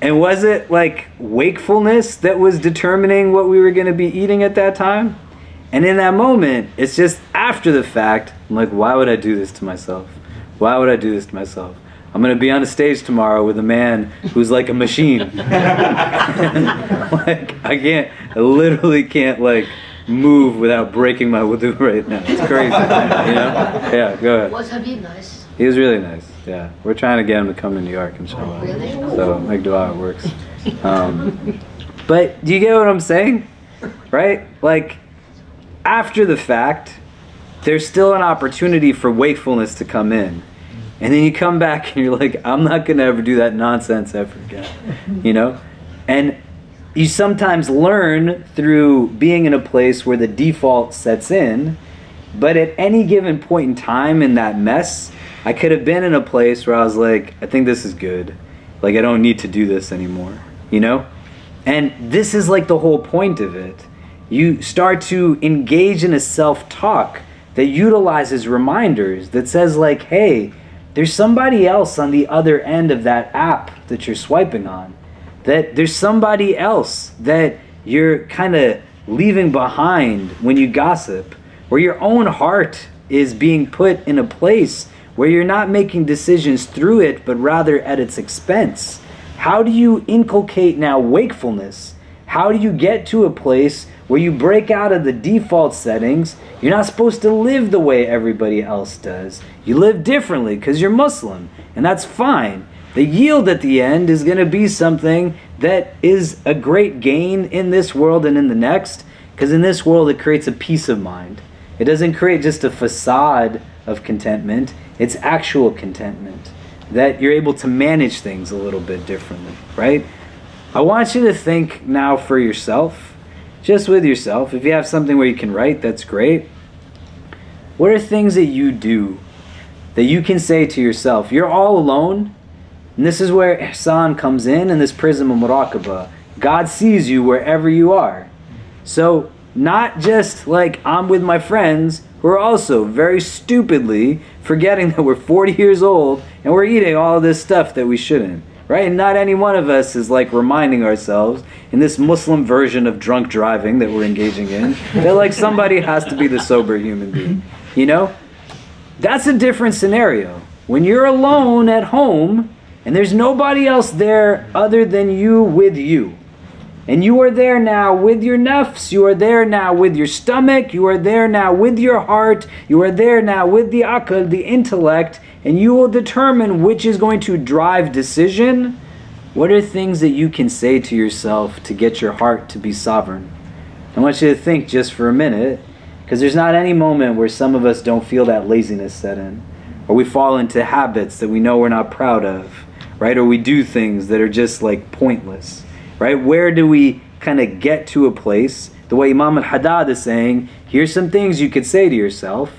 And was it like wakefulness that was determining what we were going to be eating at that time? And in that moment, it's just after the fact, I'm like, why would I do this to myself? Why would I do this to myself? I'm going to be on a stage tomorrow with a man who's like a machine. like, I can't, I literally can't like move without breaking my wudu right now. It's crazy. You know? Yeah, go ahead. Was Khabib nice? He was really nice. Yeah, we're trying to get him to come to New York, inshallah. Really? So make dua it works. Um, but do you get what I'm saying? Right? Like after the fact, there's still an opportunity for wakefulness to come in. And then you come back and you're like, I'm not gonna ever do that nonsense ever again. You know? And you sometimes learn through being in a place where the default sets in, but at any given point in time in that mess, I could have been in a place where I was like, I think this is good. Like, I don't need to do this anymore, you know? And this is like the whole point of it. You start to engage in a self talk that utilizes reminders that says, like, hey, there's somebody else on the other end of that app that you're swiping on. That there's somebody else that you're kind of leaving behind when you gossip, where your own heart is being put in a place where you're not making decisions through it, but rather at its expense? How do you inculcate now wakefulness? How do you get to a place where you break out of the default settings? You're not supposed to live the way everybody else does. You live differently because you're Muslim, and that's fine. The yield at the end is going to be something that is a great gain in this world and in the next, because in this world it creates a peace of mind. It doesn't create just a facade of contentment, it's actual contentment. That you're able to manage things a little bit differently, right? I want you to think now for yourself, just with yourself. If you have something where you can write, that's great. What are things that you do that you can say to yourself? You're all alone, and this is where ihsan comes in in this prism of muraqabah. God sees you wherever you are. So, not just like I'm with my friends who are also very stupidly forgetting that we're 40 years old and we're eating all this stuff that we shouldn't. Right? And not any one of us is like reminding ourselves in this Muslim version of drunk driving that we're engaging in that like somebody has to be the sober human being. You know? That's a different scenario. When you're alone at home and there's nobody else there other than you with you. And you are there now with your nafs, you are there now with your stomach, you are there now with your heart, you are there now with the akal, the intellect, and you will determine which is going to drive decision. What are things that you can say to yourself to get your heart to be sovereign? I want you to think just for a minute, because there's not any moment where some of us don't feel that laziness set in, or we fall into habits that we know we're not proud of, right? Or we do things that are just like pointless right? Where do we kind of get to a place? The way Imam al Haddad is saying, here's some things you could say to yourself.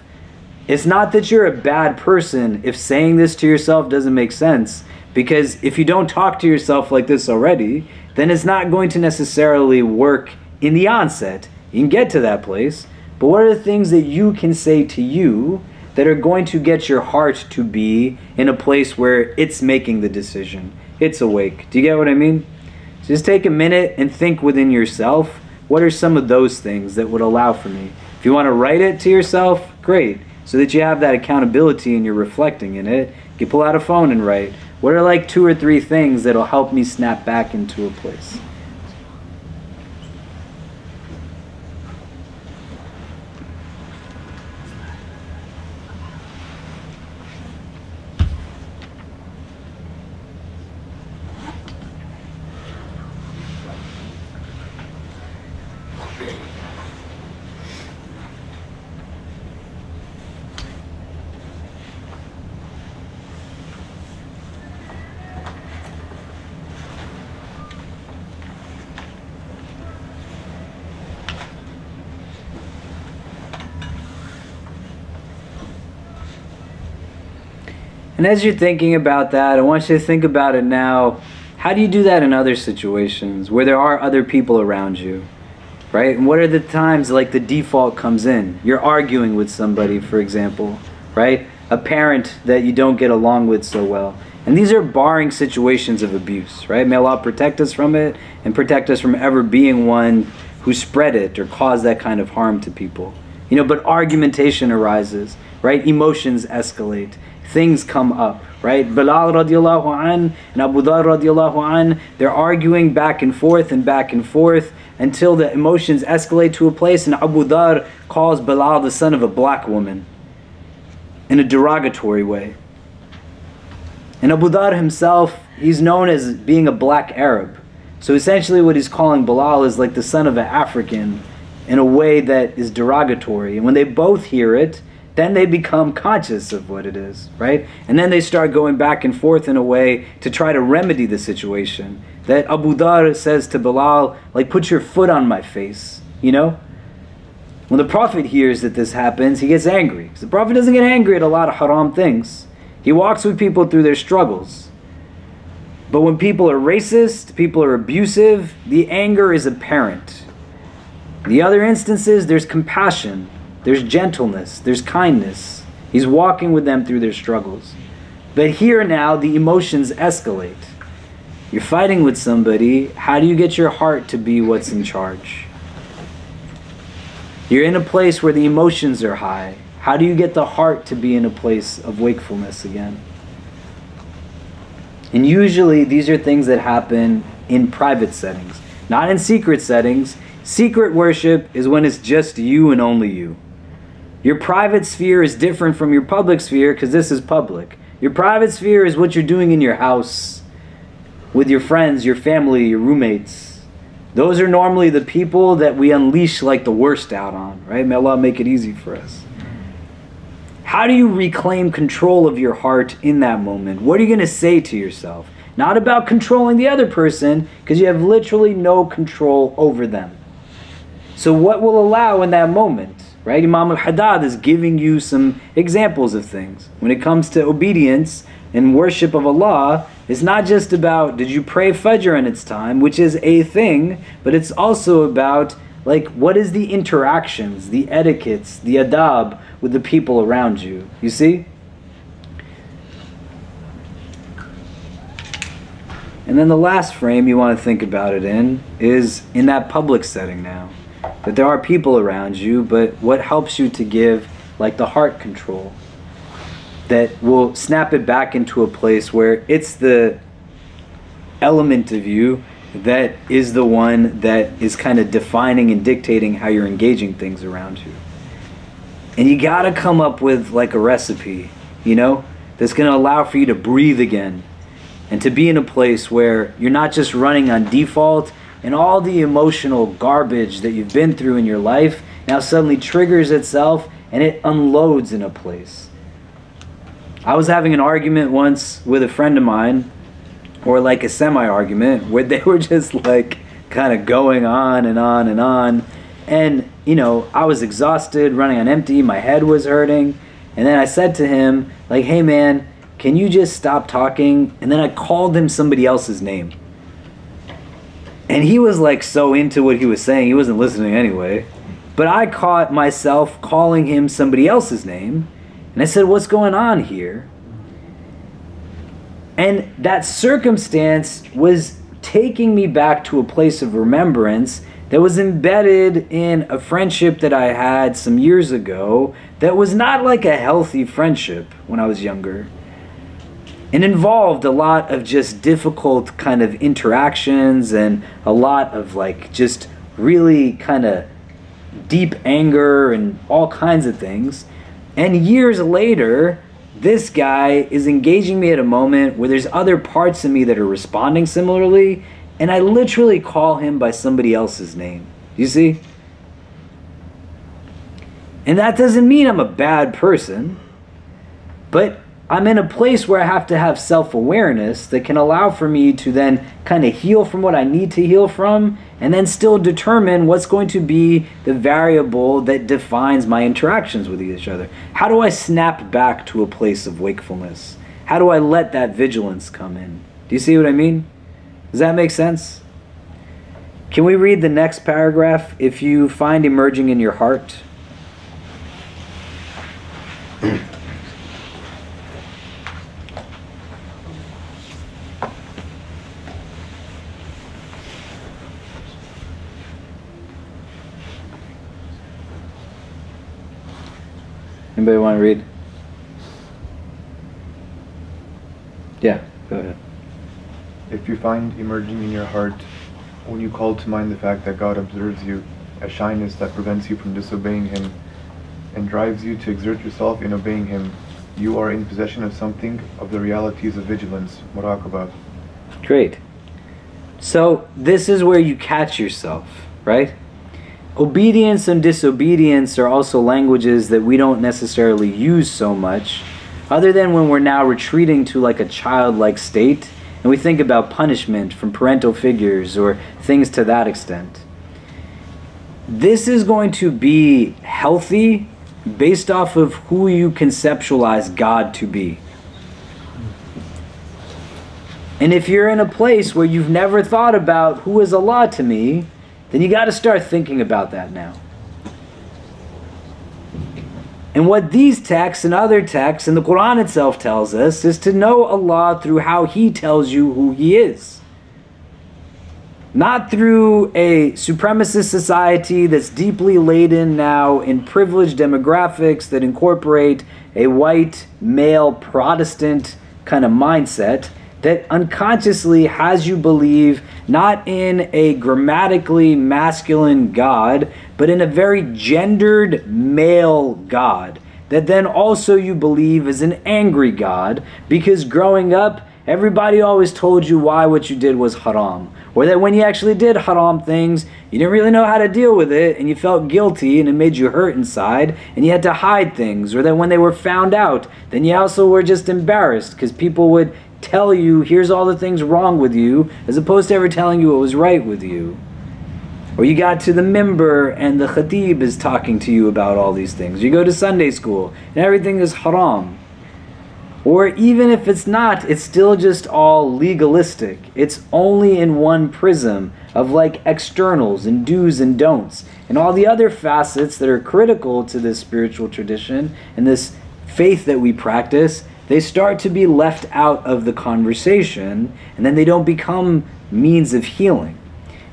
It's not that you're a bad person if saying this to yourself doesn't make sense. Because if you don't talk to yourself like this already, then it's not going to necessarily work in the onset. You can get to that place, but what are the things that you can say to you that are going to get your heart to be in a place where it's making the decision? It's awake. Do you get what I mean? Just take a minute and think within yourself what are some of those things that would allow for me? If you want to write it to yourself, great. So that you have that accountability and you're reflecting in it. You pull out a phone and write. What are like two or three things that'll help me snap back into a place? And as you're thinking about that, I want you to think about it now. How do you do that in other situations where there are other people around you? Right? And what are the times like the default comes in? You're arguing with somebody, for example, right? A parent that you don't get along with so well. And these are barring situations of abuse, right? May Allah protect us from it and protect us from ever being one who spread it or caused that kind of harm to people. You know, but argumentation arises, right? Emotions escalate things come up, right? Bilal radiallahu an and Abu Dhar radiallahu an, they're arguing back and forth and back and forth until the emotions escalate to a place and Abu Dhar calls Bilal the son of a black woman in a derogatory way. And Abu Dhar himself, he's known as being a black Arab. So essentially what he's calling Bilal is like the son of an African in a way that is derogatory. And when they both hear it, then they become conscious of what it is, right? And then they start going back and forth in a way to try to remedy the situation. That Abu Dhar says to Bilal, like, put your foot on my face, you know? When the Prophet hears that this happens, he gets angry. Because the Prophet doesn't get angry at a lot of haram things. He walks with people through their struggles. But when people are racist, people are abusive, the anger is apparent. The other instances, there's compassion there's gentleness, there's kindness. He's walking with them through their struggles. But here now, the emotions escalate. You're fighting with somebody. How do you get your heart to be what's in charge? You're in a place where the emotions are high. How do you get the heart to be in a place of wakefulness again? And usually, these are things that happen in private settings, not in secret settings. Secret worship is when it's just you and only you. Your private sphere is different from your public sphere because this is public. Your private sphere is what you're doing in your house with your friends, your family, your roommates. Those are normally the people that we unleash like the worst out on, right? May Allah make it easy for us. How do you reclaim control of your heart in that moment? What are you going to say to yourself? Not about controlling the other person, because you have literally no control over them. So, what will allow in that moment? Right? Imam al-Haddad is giving you some examples of things. When it comes to obedience and worship of Allah, it's not just about did you pray Fajr in its time, which is a thing, but it's also about like what is the interactions, the etiquettes, the adab with the people around you. You see? And then the last frame you want to think about it in is in that public setting now that there are people around you, but what helps you to give like the heart control that will snap it back into a place where it's the element of you that is the one that is kind of defining and dictating how you're engaging things around you. And you got to come up with like a recipe, you know, that's to allow for you to breathe again and to be in a place where you're not just running on default and all the emotional garbage that you've been through in your life now suddenly triggers itself and it unloads in a place. I was having an argument once with a friend of mine, or like a semi argument, where they were just like kind of going on and on and on. And, you know, I was exhausted, running on empty, my head was hurting. And then I said to him, like, hey man, can you just stop talking? And then I called him somebody else's name. And he was like so into what he was saying, he wasn't listening anyway. But I caught myself calling him somebody else's name. And I said, What's going on here? And that circumstance was taking me back to a place of remembrance that was embedded in a friendship that I had some years ago that was not like a healthy friendship when I was younger and involved a lot of just difficult kind of interactions and a lot of like just really kind of deep anger and all kinds of things. And years later, this guy is engaging me at a moment where there's other parts of me that are responding similarly, and I literally call him by somebody else's name. You see? And that doesn't mean I'm a bad person, but I'm in a place where I have to have self awareness that can allow for me to then kind of heal from what I need to heal from and then still determine what's going to be the variable that defines my interactions with each other. How do I snap back to a place of wakefulness? how do I let that vigilance come in? Do you see what I mean? Does that make sense? Can we read the next paragraph? If you find emerging in your heart. Anybody want to read? Yeah, go ahead. If you find emerging in your heart, when you call to mind the fact that God observes you, a shyness that prevents you from disobeying Him and drives you to exert yourself in obeying Him, you are in possession of something of the realities of vigilance, muraqabah. Great. So, this is where you catch yourself, right? Obedience and disobedience are also languages that we don't necessarily use so much, other than when we're now retreating to like a childlike state and we think about punishment from parental figures or things to that extent. This is going to be healthy based off of who you conceptualize God to be. And if you're in a place where you've never thought about who is Allah to me, then you got to start thinking about that now. And what these texts and other texts and the Quran itself tells us is to know Allah through how He tells you who He is. Not through a supremacist society that's deeply laden now in privileged demographics that incorporate a white, male, Protestant kind of mindset that unconsciously has you believe not in a grammatically masculine God, but in a very gendered male God. That then also you believe is an angry God, because growing up, everybody always told you why what you did was haram. Or that when you actually did haram things, you didn't really know how to deal with it, and you felt guilty, and it made you hurt inside, and you had to hide things. Or that when they were found out, then you also were just embarrassed, because people would tell you, here's all the things wrong with you, as opposed to ever telling you what was right with you. Or you got to the minbar and the khatib is talking to you about all these things. You go to Sunday school and everything is haram. Or even if it's not, it's still just all legalistic. It's only in one prism of like externals and do's and don'ts and all the other facets that are critical to this spiritual tradition and this faith that we practice they start to be left out of the conversation and then they don't become means of healing.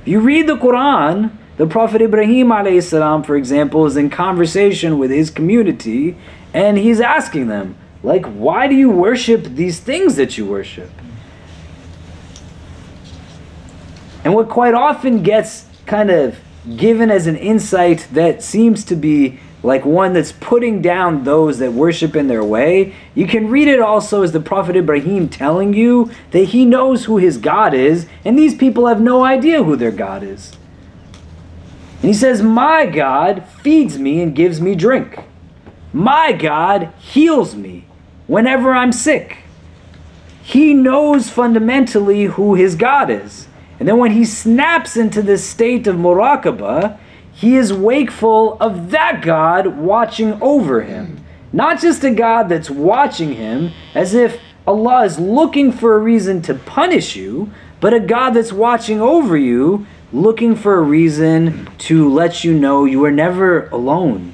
If you read the Quran, the Prophet Ibrahim salam, for example, is in conversation with his community and he's asking them, like, why do you worship these things that you worship? And what quite often gets kind of given as an insight that seems to be like one that's putting down those that worship in their way. You can read it also as the Prophet Ibrahim telling you that he knows who his God is, and these people have no idea who their God is. And he says, My God feeds me and gives me drink. My God heals me whenever I'm sick. He knows fundamentally who his God is. And then when he snaps into this state of muraqabah, he is wakeful of that God watching over him. Not just a God that's watching him as if Allah is looking for a reason to punish you, but a God that's watching over you, looking for a reason to let you know you are never alone.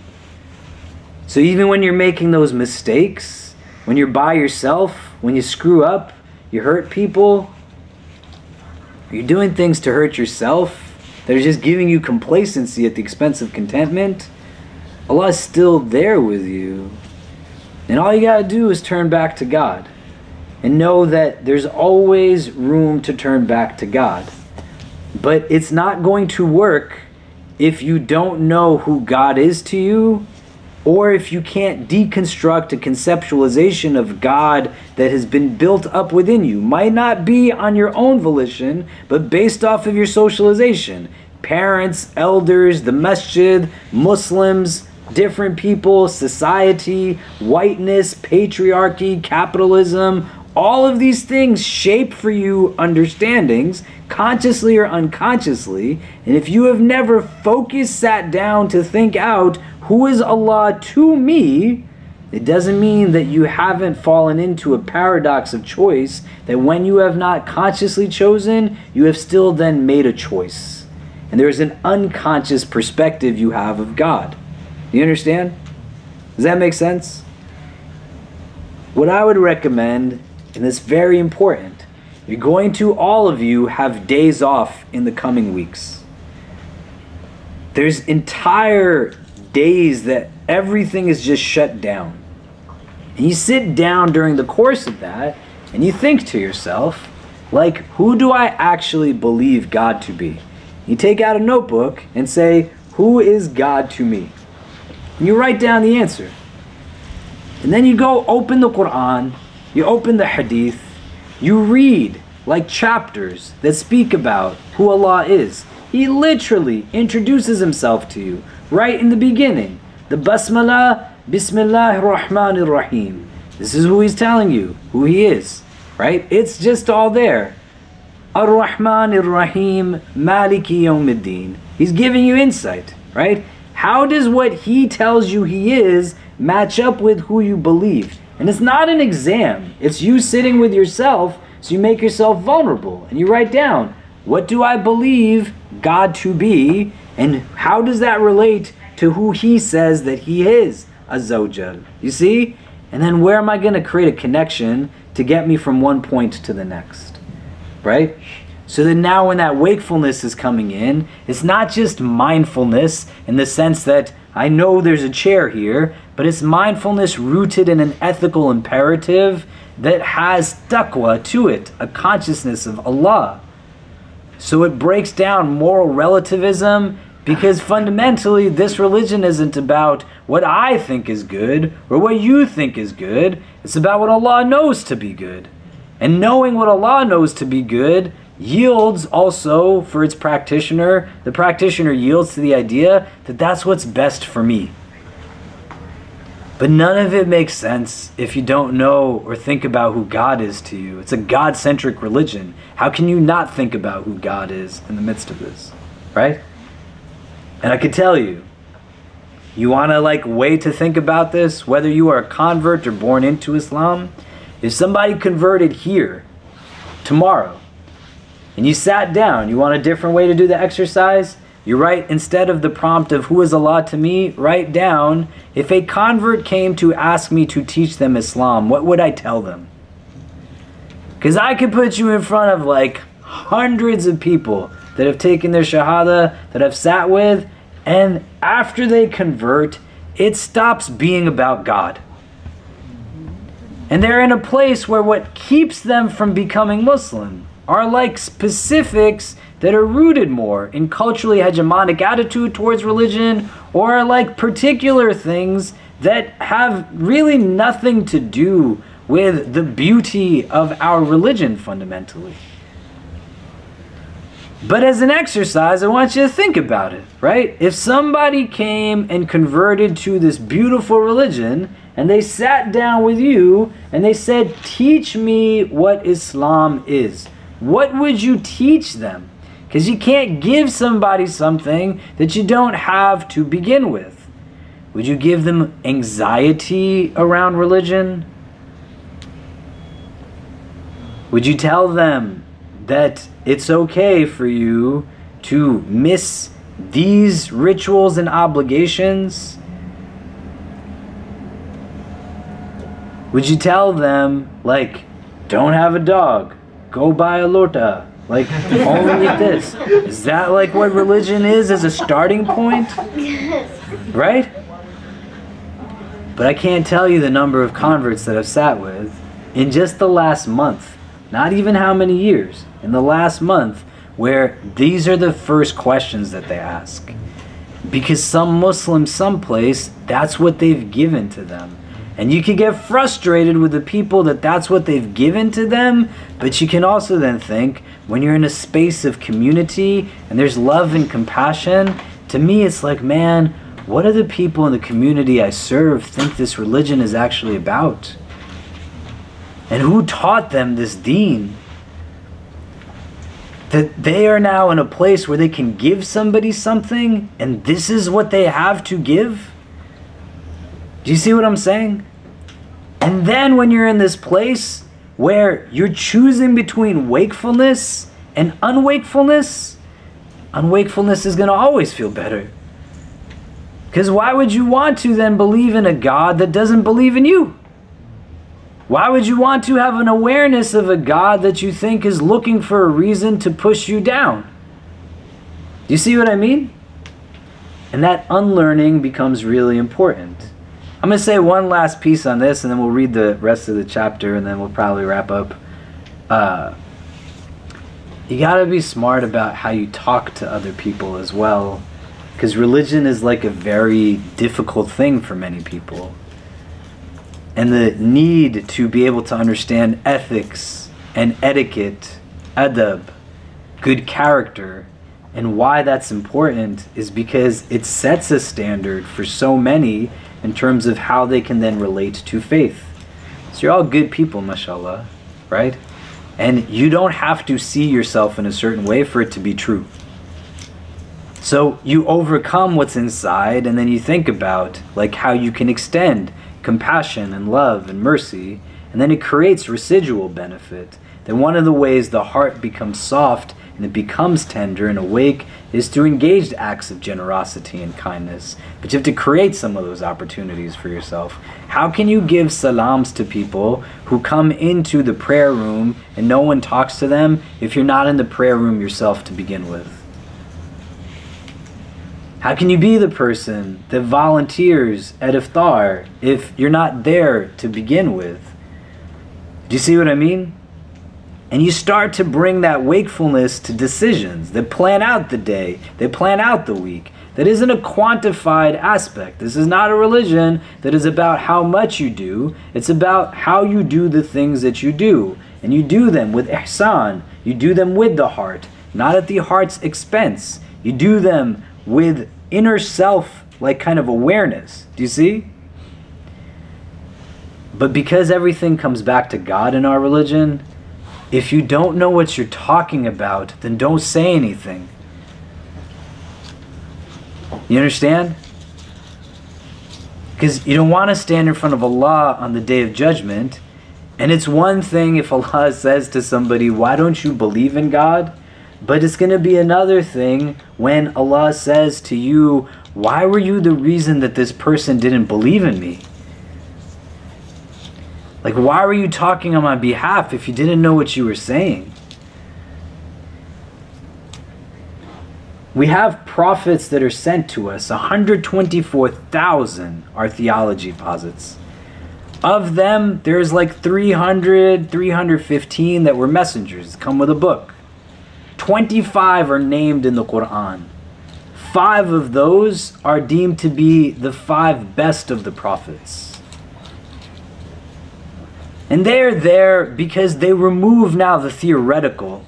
So even when you're making those mistakes, when you're by yourself, when you screw up, you hurt people, you're doing things to hurt yourself, that are just giving you complacency at the expense of contentment, Allah is still there with you. And all you got to do is turn back to God. And know that there's always room to turn back to God. But it's not going to work if you don't know who God is to you or if you can't deconstruct a conceptualization of God that has been built up within you, might not be on your own volition, but based off of your socialization. Parents, elders, the masjid, Muslims, different people, society, whiteness, patriarchy, capitalism, all of these things shape for you understandings, consciously or unconsciously. And if you have never focused, sat down to think out who is Allah to me, It doesn't mean that you haven't fallen into a paradox of choice, that when you have not consciously chosen, you have still then made a choice. And there is an unconscious perspective you have of God. Do you understand? Does that make sense? What I would recommend, and it's very important, you're going to, all of you, have days off in the coming weeks. There's entire days that everything is just shut down. And you sit down during the course of that and you think to yourself, like, who do I actually believe God to be? You take out a notebook and say, Who is God to me? And you write down the answer. And then you go open the Quran, you open the Hadith, you read like chapters that speak about who Allah is. He literally introduces himself to you right in the beginning. The Basmala, Bismillah Rahman Rahim. This is who he's telling you, who he is, right? It's just all there. Ar-Rahman Ar-Rahim Maliki Yawmiddin. He's giving you insight, right? How does what he tells you he is match up with who you believe? And it's not an exam. It's you sitting with yourself, so you make yourself vulnerable and you write down, what do I believe God to be and how does that relate to who he says that he is, a Azza wa Jal? You see? And then where am I going to create a connection to get me from one point to the next? Right? So that now when that wakefulness is coming in, it's not just mindfulness in the sense that I know there's a chair here, but it's mindfulness rooted in an ethical imperative that has taqwa to it, a consciousness of Allah. So it breaks down moral relativism because fundamentally this religion isn't about what I think is good or what you think is good. It's about what Allah knows to be good. And knowing what Allah knows to be good yields also for its practitioner, the practitioner yields to the idea that that's what's best for me. But none of it makes sense if you don't know or think about who God is to you. It's a God centric religion. How can you not think about who God is in the midst of this? Right? And I could tell you, you want to like way to think about this, whether you are a convert or born into Islam. If somebody converted here tomorrow and you sat down, you want a different way to do the exercise? You write, instead of the prompt of who is Allah to me, write down, if a convert came to ask me to teach them Islam, what would I tell them? Because I could put you in front of like hundreds of people that have taken their Shahada, that I've sat with, and after they convert, it stops being about God. And they're in a place where what keeps them from becoming Muslim are like specifics that are rooted more in culturally hegemonic attitude towards religion or like particular things that have really nothing to do with the beauty of our religion fundamentally. But as an exercise, I want you to think about it, right? If somebody came and converted to this beautiful religion and they sat down with you and they said, Teach me what Islam is, what would you teach them? Because you can't give somebody something that you don't have to begin with. Would you give them anxiety around religion? Would you tell them that it's okay for you to miss these rituals and obligations? Would you tell them, like, don't have a dog, go buy a lota, like, only eat this? Is that like what religion is as a starting point? Right? But I can't tell you the number of converts that I've sat with in just the last month, not even how many years, in the last month, where these are the first questions that they ask. Because some Muslim, someplace, that's what they've given to them. And you can get frustrated with the people that that's what they've given to them, but you can also then think when you're in a space of community and there's love and compassion, to me it's like, man, what do the people in the community I serve think this religion is actually about? And who taught them this deen? That they are now in a place where they can give somebody something and this is what they have to give? Do you see what I'm saying? And then when you're in this place where you're choosing between wakefulness and unwakefulness, unwakefulness is going to always feel better. Because why would you want to then believe in a God that doesn't believe in you? Why would you want to have an awareness of a God that you think is looking for a reason to push you down? Do you see what I mean? And that unlearning becomes really important. I'm going to say one last piece on this and then we'll read the rest of the chapter and then we'll probably wrap up. Uh, you got to be smart about how you talk to other people as well. Because religion is like a very difficult thing for many people. And the need to be able to understand ethics and etiquette, adab, good character, and why that's important is because it sets a standard for so many in terms of how they can then relate to faith. So you're all good people, mashallah, right? And you don't have to see yourself in a certain way for it to be true. So you overcome what's inside and then you think about like how you can extend compassion and love and mercy and then it creates residual benefit. Then one of the ways the heart becomes soft and it becomes tender and awake is through engaged acts of generosity and kindness. But you have to create some of those opportunities for yourself. How can you give salams to people who come into the prayer room and no one talks to them if you're not in the prayer room yourself to begin with? How can you be the person that volunteers at iftar if you're not there to begin with? Do you see what I mean? And you start to bring that wakefulness to decisions that plan out the day, that plan out the week. That isn't a quantified aspect. This is not a religion that is about how much you do. It's about how you do the things that you do. And you do them with ihsan. You do them with the heart, not at the heart's expense. You do them with inner self, like kind of awareness. Do you see? But because everything comes back to God in our religion, if you don't know what you're talking about, then don't say anything. You understand? Because you don't want to stand in front of Allah on the day of judgment. And it's one thing if Allah says to somebody, Why don't you believe in God? But it's going to be another thing when Allah says to you, Why were you the reason that this person didn't believe in me? Like, why were you talking on my behalf if you didn't know what you were saying? We have prophets that are sent to us, 124,000 our theology posits. Of them, there's like 300, 315 that were messengers, come with a book. 25 are named in the Quran. Five of those are deemed to be the five best of the prophets. And they're there because they remove now the theoretical.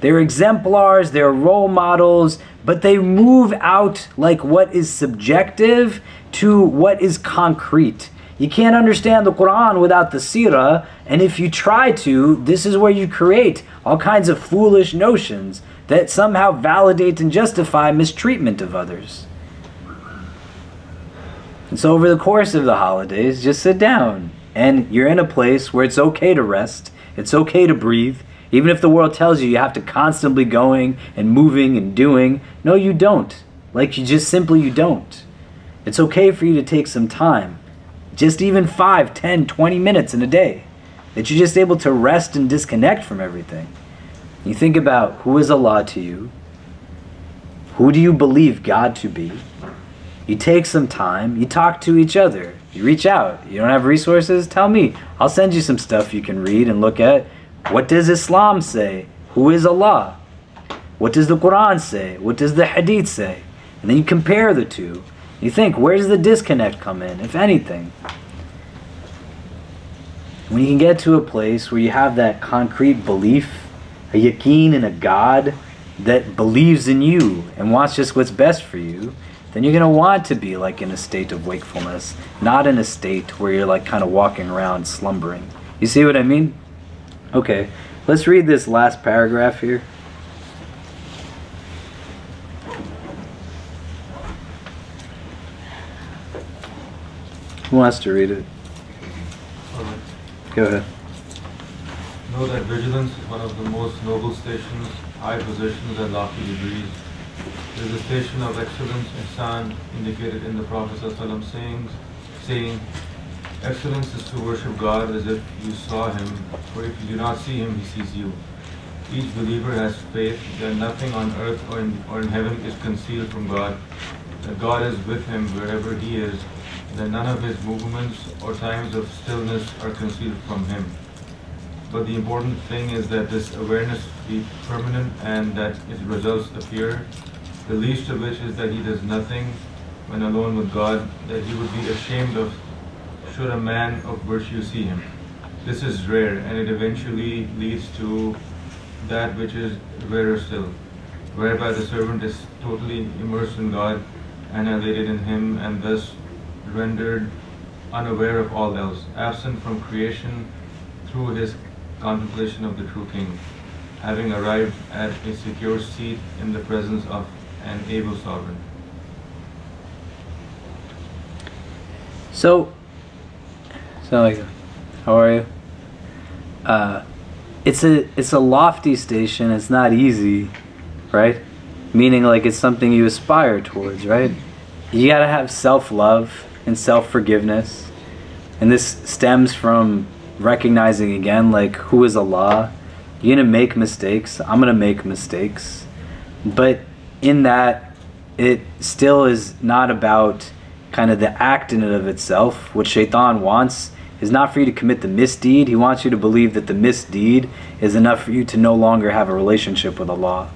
They're exemplars, they're role models, but they move out like what is subjective to what is concrete. You can't understand the Quran without the Sirah, and if you try to, this is where you create all kinds of foolish notions that somehow validate and justify mistreatment of others. And so, over the course of the holidays, just sit down and you're in a place where it's okay to rest, it's okay to breathe, even if the world tells you you have to constantly going and moving and doing. No, you don't. Like you just simply you don't. It's okay for you to take some time, just even 5, 10, 20 minutes in a day, that you're just able to rest and disconnect from everything. You think about who is Allah to you? Who do you believe God to be? You take some time, you talk to each other, you reach out. You don't have resources? Tell me. I'll send you some stuff you can read and look at. What does Islam say? Who is Allah? What does the Quran say? What does the Hadith say? And then you compare the two. You think, where does the disconnect come in, if anything? When you can get to a place where you have that concrete belief, a yaqeen in a God that believes in you and wants just what's best for you, then you're going to want to be like in a state of wakefulness, not in a state where you're like kind of walking around slumbering. You see what I mean? Okay, let's read this last paragraph here. Who wants to read it? Go ahead. Know that vigilance is one of the most noble stations, high positions, and lofty degrees. Station of excellence, ihsan, indicated in the Prophet saying, saying, Excellence is to worship God as if you saw Him, for if you do not see Him, He sees you. Each believer has faith that nothing on earth or in, or in heaven is concealed from God, that God is with him wherever he is, that none of his movements or times of stillness are concealed from him. But the important thing is that this awareness be permanent and that its results appear, the least of which is that he does nothing when alone with God, that he would be ashamed of should a man of virtue see him. This is rare and it eventually leads to that which is rarer still, whereby the servant is totally immersed in God, annihilated in Him, and thus rendered unaware of all else, absent from creation through his contemplation of the true King, having arrived at a secure seat in the presence of an able sovereign. So, so like, how are you? Uh, it's a it's a lofty station. It's not easy, right? Meaning like it's something you aspire towards, right? You gotta have self love and self forgiveness, and this stems from recognizing again like who is Allah. You're gonna make mistakes. I'm gonna make mistakes, but in that, it still is not about kind of the act in and of itself. What Shaitan wants is not for you to commit the misdeed. He wants you to believe that the misdeed is enough for you to no longer have a relationship with Allah.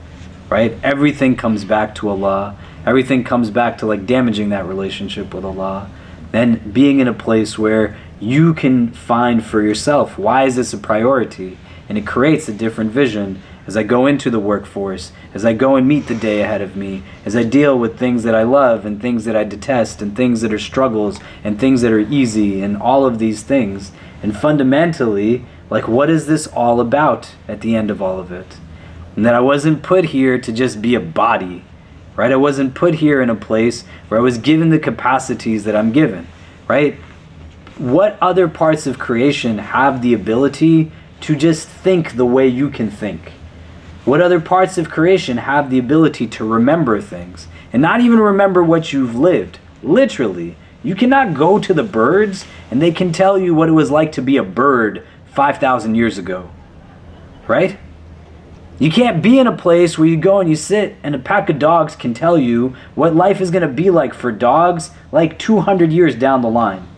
Right? Everything comes back to Allah. Everything comes back to like damaging that relationship with Allah. Then being in a place where you can find for yourself why is this a priority? And it creates a different vision as I go into the workforce, as I go and meet the day ahead of me, as I deal with things that I love and things that I detest and things that are struggles and things that are easy and all of these things. And fundamentally, like, what is this all about at the end of all of it? And that I wasn't put here to just be a body, right? I wasn't put here in a place where I was given the capacities that I'm given, right? What other parts of creation have the ability to just think the way you can think? What other parts of creation have the ability to remember things and not even remember what you've lived? Literally, you cannot go to the birds and they can tell you what it was like to be a bird 5,000 years ago. Right? You can't be in a place where you go and you sit and a pack of dogs can tell you what life is going to be like for dogs like 200 years down the line.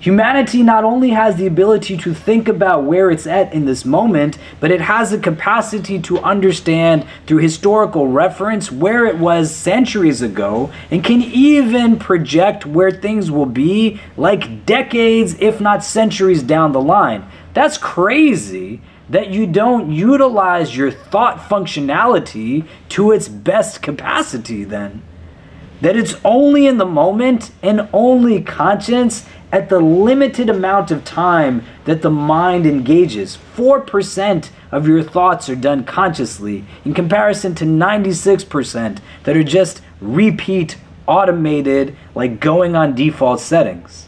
Humanity not only has the ability to think about where it's at in this moment, but it has the capacity to understand through historical reference where it was centuries ago and can even project where things will be like decades, if not centuries down the line. That's crazy that you don't utilize your thought functionality to its best capacity then. That it's only in the moment and only conscience at the limited amount of time that the mind engages. 4% of your thoughts are done consciously in comparison to 96% that are just repeat, automated, like going on default settings.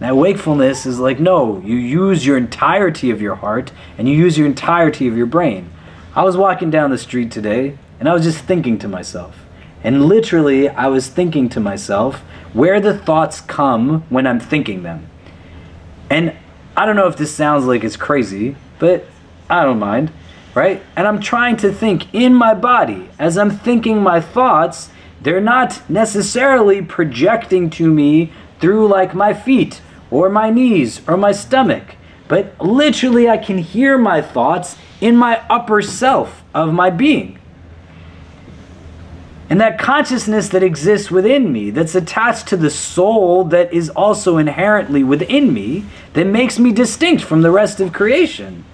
Now, wakefulness is like, no, you use your entirety of your heart and you use your entirety of your brain. I was walking down the street today and I was just thinking to myself. And literally, I was thinking to myself, where the thoughts come when I'm thinking them. And I don't know if this sounds like it's crazy, but I don't mind, right? And I'm trying to think in my body as I'm thinking my thoughts, they're not necessarily projecting to me through like my feet or my knees or my stomach, but literally I can hear my thoughts in my upper self of my being. And that consciousness that exists within me, that's attached to the soul that is also inherently within me, that makes me distinct from the rest of creation,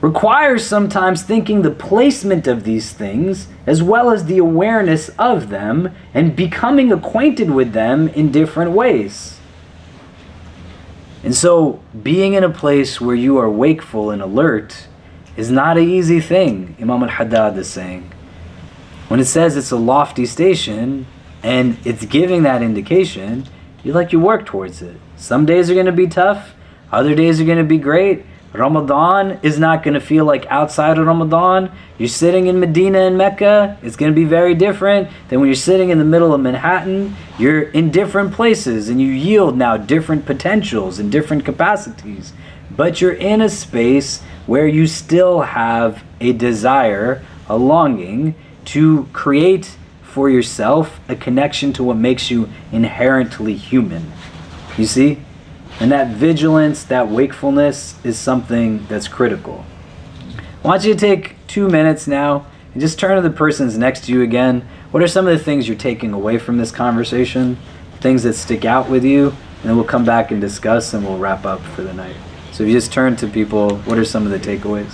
requires sometimes thinking the placement of these things as well as the awareness of them and becoming acquainted with them in different ways. And so, being in a place where you are wakeful and alert is not an easy thing, Imam al Haddad is saying. When it says it's a lofty station and it's giving that indication, you like you work towards it. Some days are going to be tough, other days are going to be great. Ramadan is not going to feel like outside of Ramadan. You're sitting in Medina and Mecca, it's going to be very different than when you're sitting in the middle of Manhattan. You're in different places and you yield now different potentials and different capacities. But you're in a space where you still have a desire, a longing to create for yourself a connection to what makes you inherently human. You see? And that vigilance, that wakefulness is something that's critical. I want you to take two minutes now and just turn to the persons next to you again. What are some of the things you're taking away from this conversation? Things that stick out with you? And then we'll come back and discuss and we'll wrap up for the night. So if you just turn to people, what are some of the takeaways?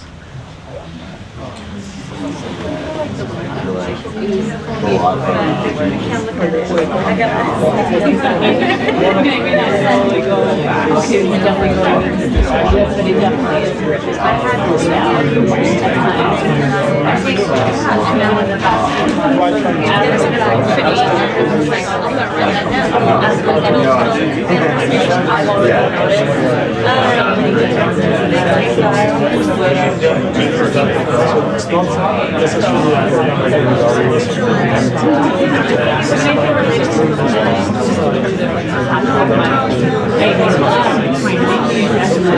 But I think I started Yeah, but I think that it's like not necessarily about yourself, it's about picking like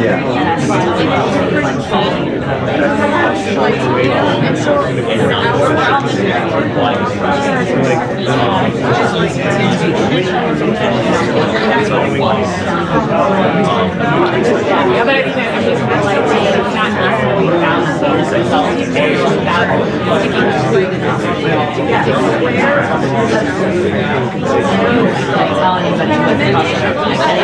yeah. It's like very new, but I can't tell. Like with an intention of like,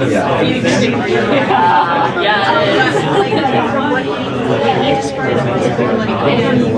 Everybody's gonna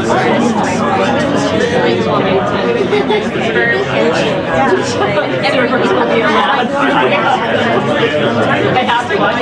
I have to watch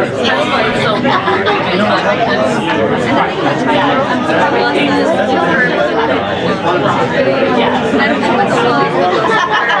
That's why it's so bad. I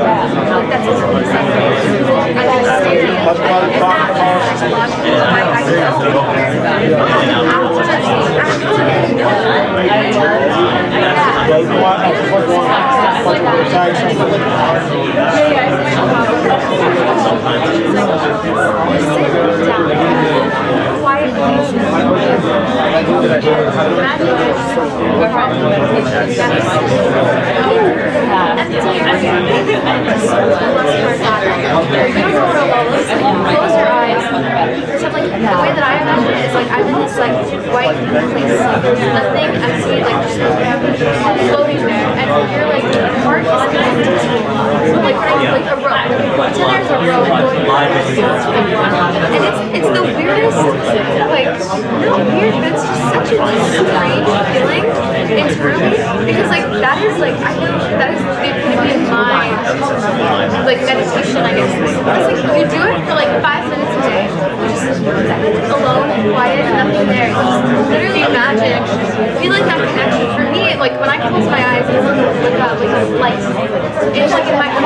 try to Yeah. I don't know what the like try to Yeah. The way that I imagine it is like I'm in this like white place. Nothing. Seeing like floating there, and you're like. Like a. And it's it's the weirdest like weird, but it's such a strange feeling internally because like that is like I know that is the epitome of my like meditation I guess. It's like you do it for like five minutes a day, just alone and quiet and nothing there. Just literally imagine, feel like that connection. For me, like when I close my eyes, it's like a like a light. It's like in my head,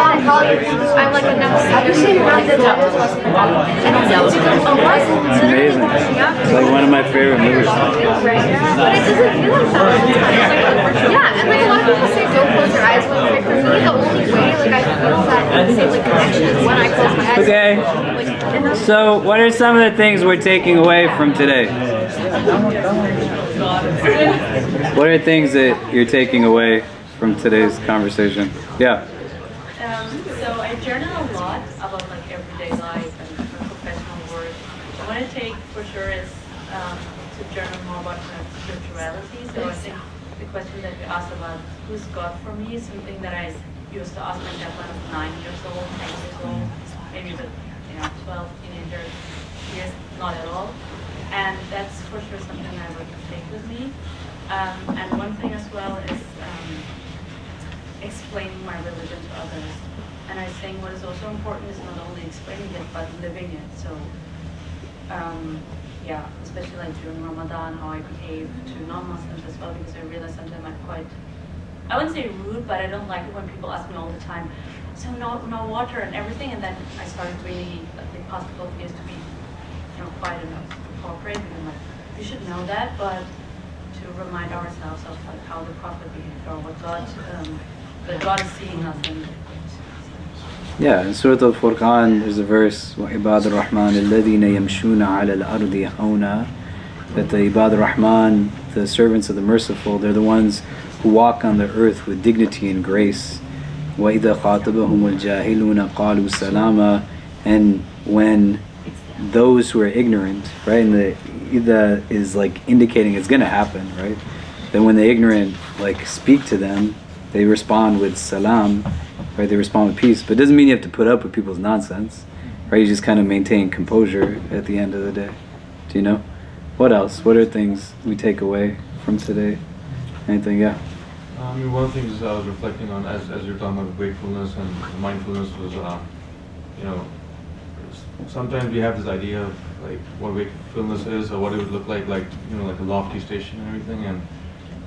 I'm like a next and it's like. It's amazing. It's like one of my favorite movies. But it doesn't feel like that all the time. Yeah, and like a lot of people say don't close your eyes when you pray. For me, the only way like I feel that same like connection is when I close my eyes. Okay. Like, So, what are some of the things we're taking away from today? What are things that you're taking away from today's conversation? Yeah. Um, so I journal a lot about like everyday life and professional work. What I take for sure is um, to journal more about my So I think the question that you asked about who's God for me is something that I used to ask myself when I was nine years old, ten years old, maybe the you know 12 teenager years, not at all. And that's for sure something I would take with me. Um, and one thing as well is um, explaining my religion to others. And I think what is also important is not only explaining it, but living it. So, um, yeah, especially like during Ramadan, how I behave to non-Muslims as well, because I realize sometimes I'm quite, I wouldn't say rude, but I don't like it when people ask me all the time, so no, no water and everything, and then I started really, like, the past couple of years to be, you know, quiet enough to cooperate, and I'm like, you should know that, but to remind ourselves of like how the Prophet behaved, or what God, um, that God is seeing us and Yeah, in Surah Al-Furqan, there's a verse, وَعِبَادُ الرَّحْمَنِ الَّذِينَ يَمْشُونَ عَلَى الْأَرْضِ هَوْنًا That the Ibad rahman the servants of the merciful, they're the ones who walk on the earth with dignity and grace. وَإِذَا خَاطَبَهُمُ الْجَاهِلُونَ قَالُوا سَلَامًا And when those who are ignorant, right, and the Ida is like indicating it's going to happen, right? Then when the ignorant like speak to them, they respond with salam, right? They respond with peace, but it doesn't mean you have to put up with people's nonsense, right? You just kind of maintain composure at the end of the day. Do you know? What else? What are things we take away from today? Anything? Yeah. I mean, one of the things I was reflecting on as, as you're talking about wakefulness and mindfulness was, um, you know, sometimes we have this idea of like what wakefulness is or what it would look like, like, you know, like a lofty station and everything. And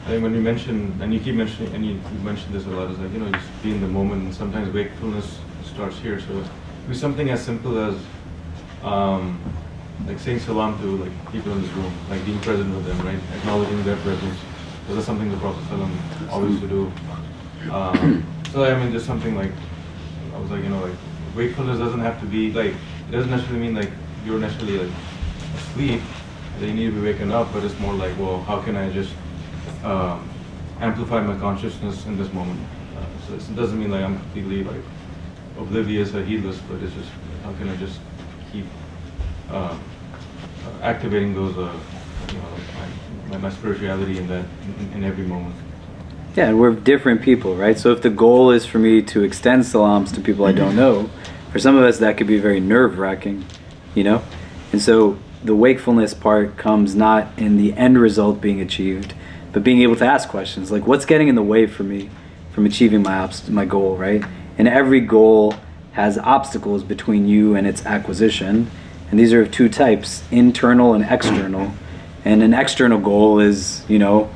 I when you mention, and you keep mentioning, and you, you mentioned this a lot, is like, you know, just be in the moment. And sometimes wakefulness starts here. So be something as simple as, um, like saying salam to like people in this room, like being present with them, right? Acknowledging their presence. So that's something the Prophet ﷺ always to do. Um, so I mean, just something like I was like, you know, like wakefulness doesn't have to be like it doesn't necessarily mean like you're necessarily like asleep. That you need to be waking up, but it's more like, well, how can I just um, amplify my consciousness in this moment? Uh, so it doesn't mean like I'm completely like oblivious or heedless, but it's just how can I just keep uh, activating those, uh, you know, my, my, my spirituality in that in, in every moment. Yeah, and we're different people, right? So if the goal is for me to extend salams to people I don't know, for some of us that could be very nerve wracking, you know? And so the wakefulness part comes not in the end result being achieved, but being able to ask questions like, what's getting in the way for me from achieving my my goal, right? And every goal has obstacles between you and its acquisition. And these are of two types, internal and external. And an external goal is, you know,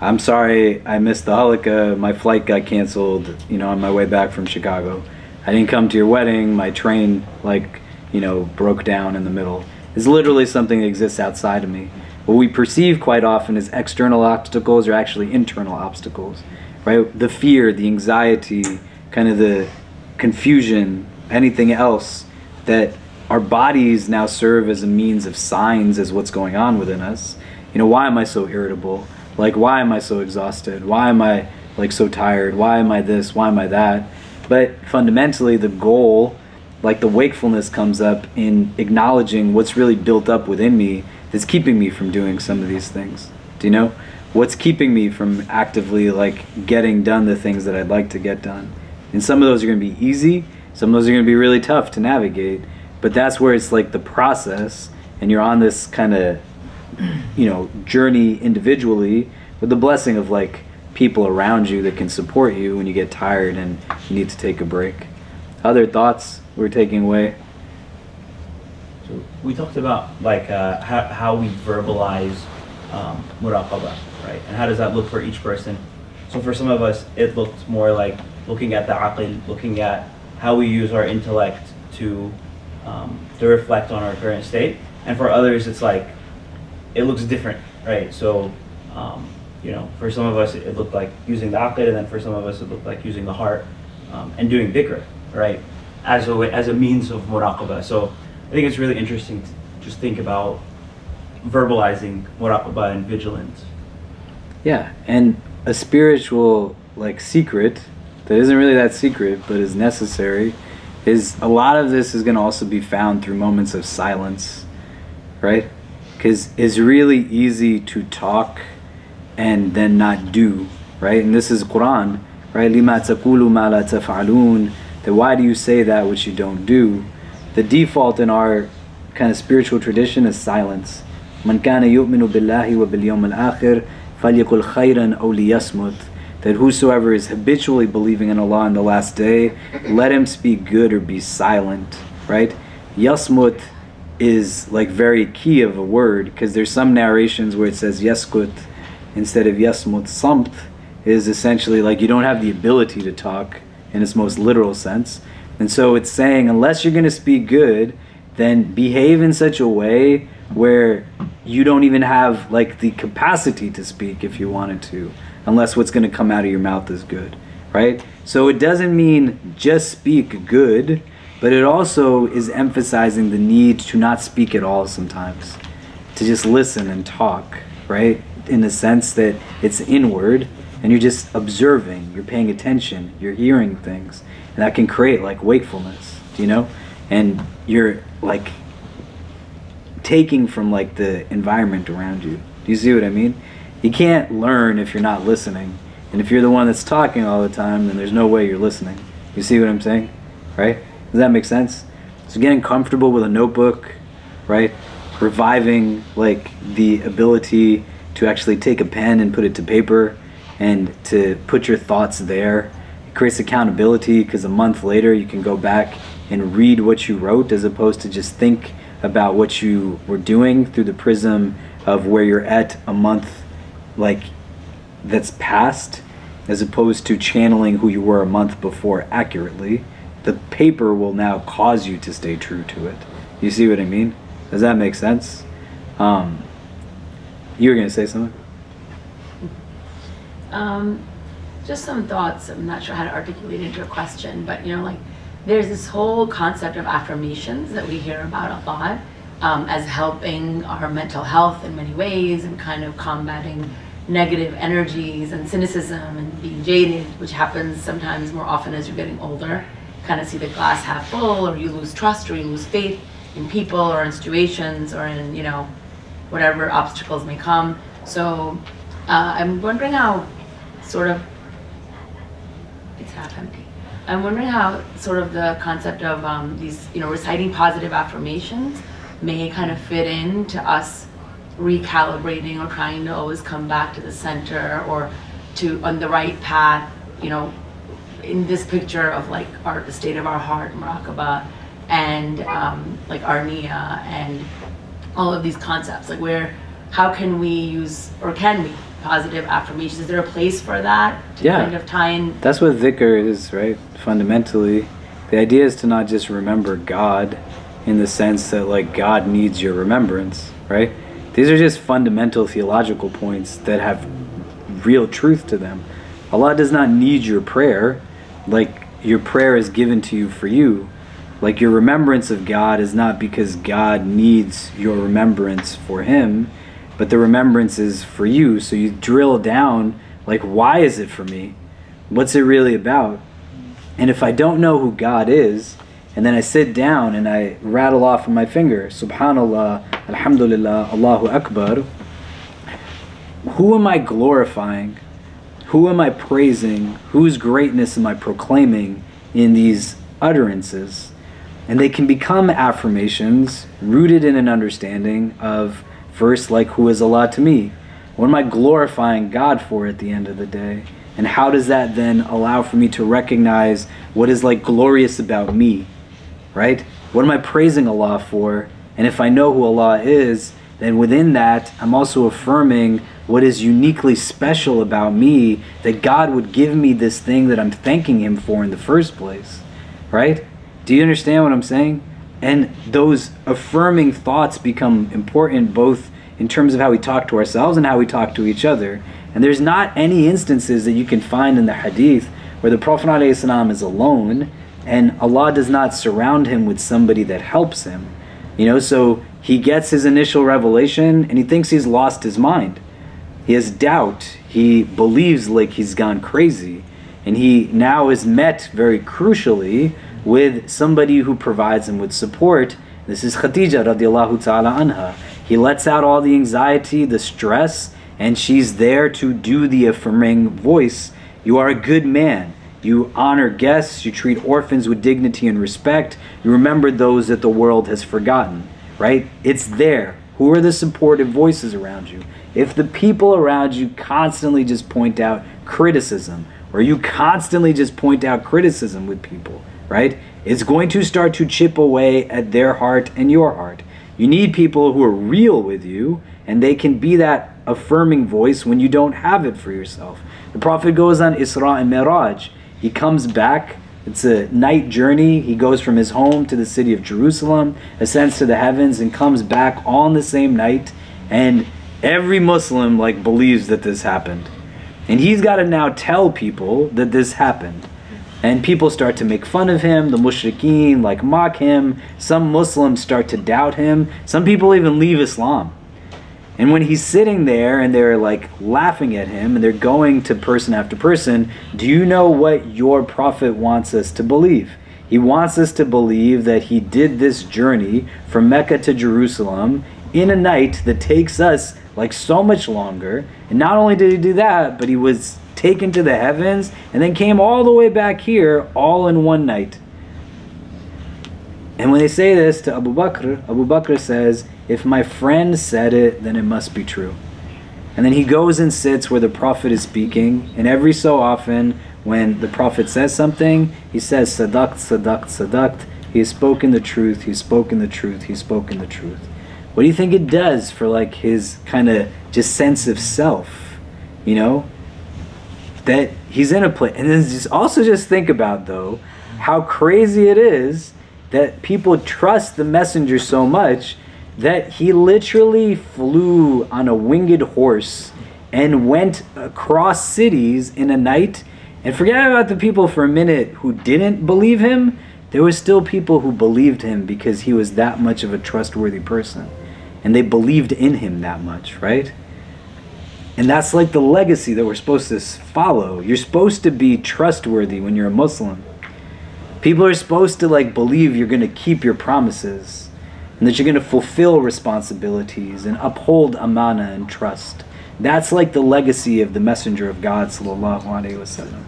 I'm sorry I missed the halaqa, my flight got canceled, you know, on my way back from Chicago. I didn't come to your wedding, my train like, you know, broke down in the middle. It's literally something that exists outside of me. What we perceive quite often as external obstacles are actually internal obstacles, right? The fear, the anxiety, kind of the confusion, anything else that our bodies now serve as a means of signs as what's going on within us. You know, why am I so irritable? Like, why am I so exhausted? Why am I like so tired? Why am I this? Why am I that? But fundamentally, the goal, like the wakefulness, comes up in acknowledging what's really built up within me that's keeping me from doing some of these things. Do you know? What's keeping me from actively like getting done the things that I'd like to get done? And some of those are going to be easy, some of those are going to be really tough to navigate. But that's where it's like the process, and you're on this kind of, you know, journey individually with the blessing of like people around you that can support you when you get tired and you need to take a break. Other thoughts we're taking away? So we talked about like uh, how, how we verbalize um, right? And how does that look for each person? So for some of us, it looked more like looking at the aql, looking at how we use our intellect to um, to reflect on our current state. And for others, it's like it looks different, right? So um, you know, for some of us, it looked like using the aql, and then for some of us, it looked like using the heart um, and doing dhikr, right? As a as a means of muraqabah. So I think it's really interesting to just think about verbalizing muraqabah and vigilance. Yeah, and a spiritual like secret that isn't really that secret but is necessary is a lot of this is going to also be found through moments of silence, right? Because it's really easy to talk and then not do, right? And this is Quran, right? Lima taqulu ma taf'alun. That why do you say that which you don't do? The default in our kind of spiritual tradition is silence. مَنْ كَانَ يُؤْمِنُ بِاللَّهِ وَبِالْيَوْمِ الْآخِرِ فَلْيَقُلْ خَيْرًا أَوْ لِيَصْمُتْ that whosoever is habitually believing in Allah in the last day, let him speak good or be silent, right? Yasmut is like very key of a word because there's some narrations where it says yaskut instead of yasmut. Samt is essentially like you don't have the ability to talk in its most literal sense. And so it's saying unless you're going to speak good, then behave in such a way where you don't even have like the capacity to speak if you wanted to unless what's going to come out of your mouth is good, right? So it doesn't mean just speak good, but it also is emphasizing the need to not speak at all sometimes, to just listen and talk, right? In the sense that it's inward and you're just observing, you're paying attention, you're hearing things, and that can create like wakefulness, do you know? And you're like taking from like the environment around you. Do you see what I mean? You can't learn if you're not listening. And if you're the one that's talking all the time, then there's no way you're listening. You see what I'm saying? Right? Does that make sense? So getting comfortable with a notebook, right? Reviving like the ability to actually take a pen and put it to paper and to put your thoughts there. Creates accountability because a month later you can go back and read what you wrote as opposed to just think about what you were doing through the prism of where you're at a month like that's past as opposed to channeling who you were a month before accurately. The paper will now cause you to stay true to it. You see what i mean? Does that make sense? Um, you were going to say something? Um, just some thoughts i'm not sure how to articulate into a question but you know like there's this whole concept of affirmations that we hear about a lot um, as helping our mental health in many ways and kind of combating negative energies and cynicism and being jaded, which happens sometimes more often as you're getting older. Kind of see the glass half full, or you lose trust, or you lose faith in people, or in situations, or in you know whatever obstacles may come. So uh, I'm wondering how sort of it's half empty. I'm wondering how sort of the concept of um, these you know reciting positive affirmations may kind of fit in to us recalibrating or trying to always come back to the center or to on the right path you know in this picture of like our the state of our heart, muraqabah, and um, like niyyah and all of these concepts, like where, how can we use or can we positive affirmations? Is there a place for that to Yeah. kind of tie in? That's what dhikr is, right? Fundamentally, the idea is to not just remember God in the sense that like God needs your remembrance, right? These are just fundamental theological points that have real truth to them. Allah does not need your prayer, like your prayer is given to you for you. Like your remembrance of God is not because God needs your remembrance for Him, but the remembrance is for you. So you drill down, like, why is it for me? What's it really about? And if I don't know who God is, and then I sit down and I rattle off on my finger, Subhanallah, Alhamdulillah, Allahu Akbar, who am I glorifying? Who am I praising? Whose greatness am I proclaiming in these utterances? And they can become affirmations rooted in an understanding of first, like, who is Allah to me? What am I glorifying God for at the end of the day? And how does that then allow for me to recognize what is like glorious about me? Right? What am I praising Allah for? And if I know who Allah is, then within that, I'm also affirming what is uniquely special about me that God would give me this thing that I'm thanking Him for in the first place. Right? Do you understand what I'm saying? And those affirming thoughts become important both in terms of how we talk to ourselves and how we talk to each other. And there's not any instances that you can find in the hadith where the Prophet ﷺ is alone and Allah does not surround him with somebody that helps him. You know, so he gets his initial revelation and he thinks he's lost his mind. He has doubt. He believes like he's gone crazy. And he now is met very crucially with somebody who provides him with support. This is Khadija radiallahu ta'ala anha. He lets out all the anxiety, the stress, and she's there to do the affirming voice. You are a good man. You honor guests. You treat orphans with dignity and respect. You remember those that the world has forgotten, right? It's there. Who are the supportive voices around you? If the people around you constantly just point out criticism, or you constantly just point out criticism with people, right? It's going to start to chip away at their heart and your heart. You need people who are real with you and they can be that affirming voice when you don't have it for yourself. The Prophet goes on Isra and Miraj. He comes back. It's a night journey. He goes from his home to the city of Jerusalem, ascends to the heavens, and comes back in the same night. And every Muslim like believes that this happened. And he's got to now tell people that this happened. And people start to make fun of him, the mushrikeen like mock him. Some Muslims start to doubt him. Some people even leave Islam. And when he's sitting there and they're like laughing at him and they're going to person after person, do you know what your prophet wants us to believe? He wants us to believe that he did this journey from Mecca to Jerusalem in a night that takes us like so much longer. And not only did he do that, but he was taken to the heavens and then came all the way back here all in one night. And when they say this to Abu Bakr, Abu Bakr says, If my friend said it, then it must be true. And then he goes and sits where the Prophet is speaking, and every so often, when the Prophet says something, he says, Sadaqt, Sadaqt, Sadaqt. He has spoken the truth, he's spoken the truth, he's spoken the truth. What do you think it does for like his kind of just sense of self? You know? That he's in a place. And then just also just think about though how crazy it is that people trust the messenger so much that he literally flew on a winged horse and went across cities in a night. And forget about the people for a minute who didn't believe him. There was still people who believed him because he was that much of a trustworthy person. And they believed in him that much right and that's like the legacy that we're supposed to follow you're supposed to be trustworthy when you're a muslim People are supposed to like believe you're going to keep your promises and that you're going to fulfill responsibilities and uphold amana and trust. That's like the legacy of the messenger of God sallallahu alaihi wasallam.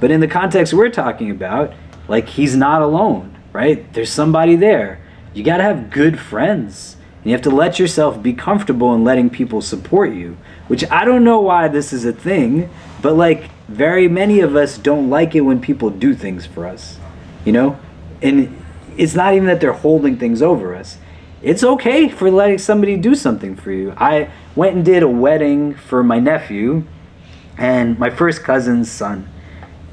But in the context we're talking about, like he's not alone, right? There's somebody there. You got to have good friends. And you have to let yourself be comfortable in letting people support you, which I don't know why this is a thing, but like very many of us don't like it when people do things for us, you know? And it's not even that they're holding things over us. It's okay for letting somebody do something for you. I went and did a wedding for my nephew and my first cousin's son.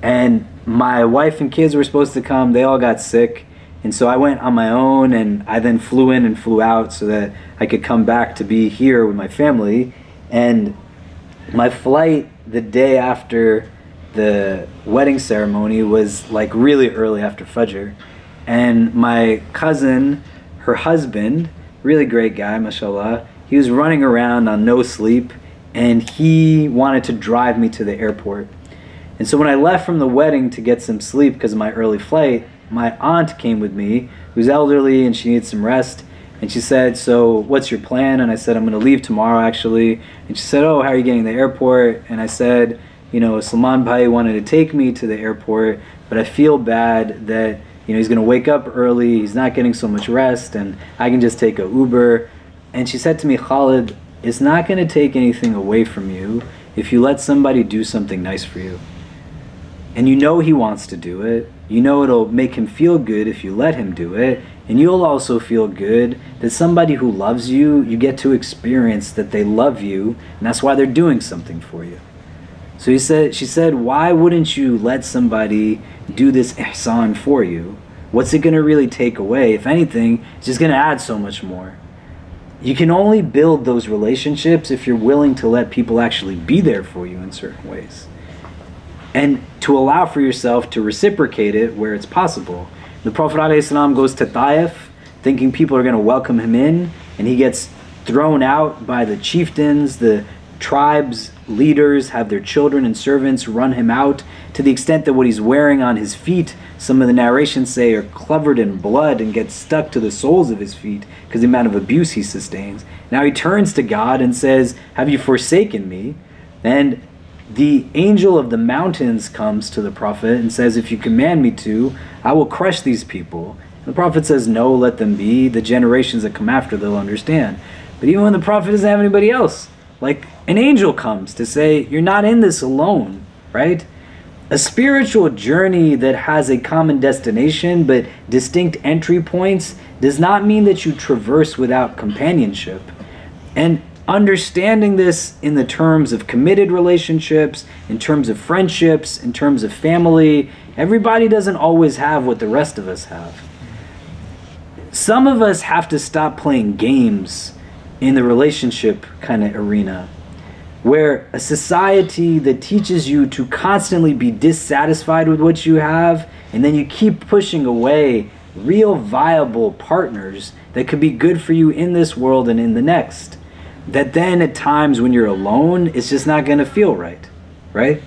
And my wife and kids were supposed to come, they all got sick. And so I went on my own and I then flew in and flew out so that I could come back to be here with my family. And my flight the day after the wedding ceremony was like really early after Fajr. And my cousin, her husband, really great guy, mashallah, he was running around on no sleep and he wanted to drive me to the airport. And so when I left from the wedding to get some sleep because of my early flight, my aunt came with me, who's elderly and she needs some rest. And she said, So, what's your plan? And I said, I'm going to leave tomorrow actually. And she said, Oh, how are you getting to the airport? And I said, You know, Salman Bhai wanted to take me to the airport, but I feel bad that, you know, he's going to wake up early, he's not getting so much rest, and I can just take a Uber. And she said to me, Khalid, it's not going to take anything away from you if you let somebody do something nice for you. And you know he wants to do it. You know it'll make him feel good if you let him do it. And you'll also feel good that somebody who loves you, you get to experience that they love you, and that's why they're doing something for you. So he said, she said, why wouldn't you let somebody do this ihsan for you? What's it going to really take away? If anything, it's just going to add so much more. You can only build those relationships if you're willing to let people actually be there for you in certain ways. And to allow for yourself to reciprocate it where it's possible. The Prophet ﷺ goes to Taif thinking people are going to welcome him in, and he gets thrown out by the chieftains, the tribes leaders have their children and servants run him out. To the extent that what he's wearing on his feet some of the narrations say are covered in blood and get stuck to the soles of his feet because the amount of abuse he sustains. Now he turns to god and says have you forsaken me? And the angel of the mountains comes to the prophet and says if you command me to i will crush these people the prophet says no let them be the generations that come after they'll understand but even when the prophet doesn't have anybody else like an angel comes to say, You're not in this alone, right? A spiritual journey that has a common destination but distinct entry points does not mean that you traverse without companionship. And understanding this in the terms of committed relationships, in terms of friendships, in terms of family, everybody doesn't always have what the rest of us have. Some of us have to stop playing games in the relationship kind of arena where a society that teaches you to constantly be dissatisfied with what you have and then you keep pushing away real viable partners that could be good for you in this world and in the next that then at times when you're alone it's just not going to feel right right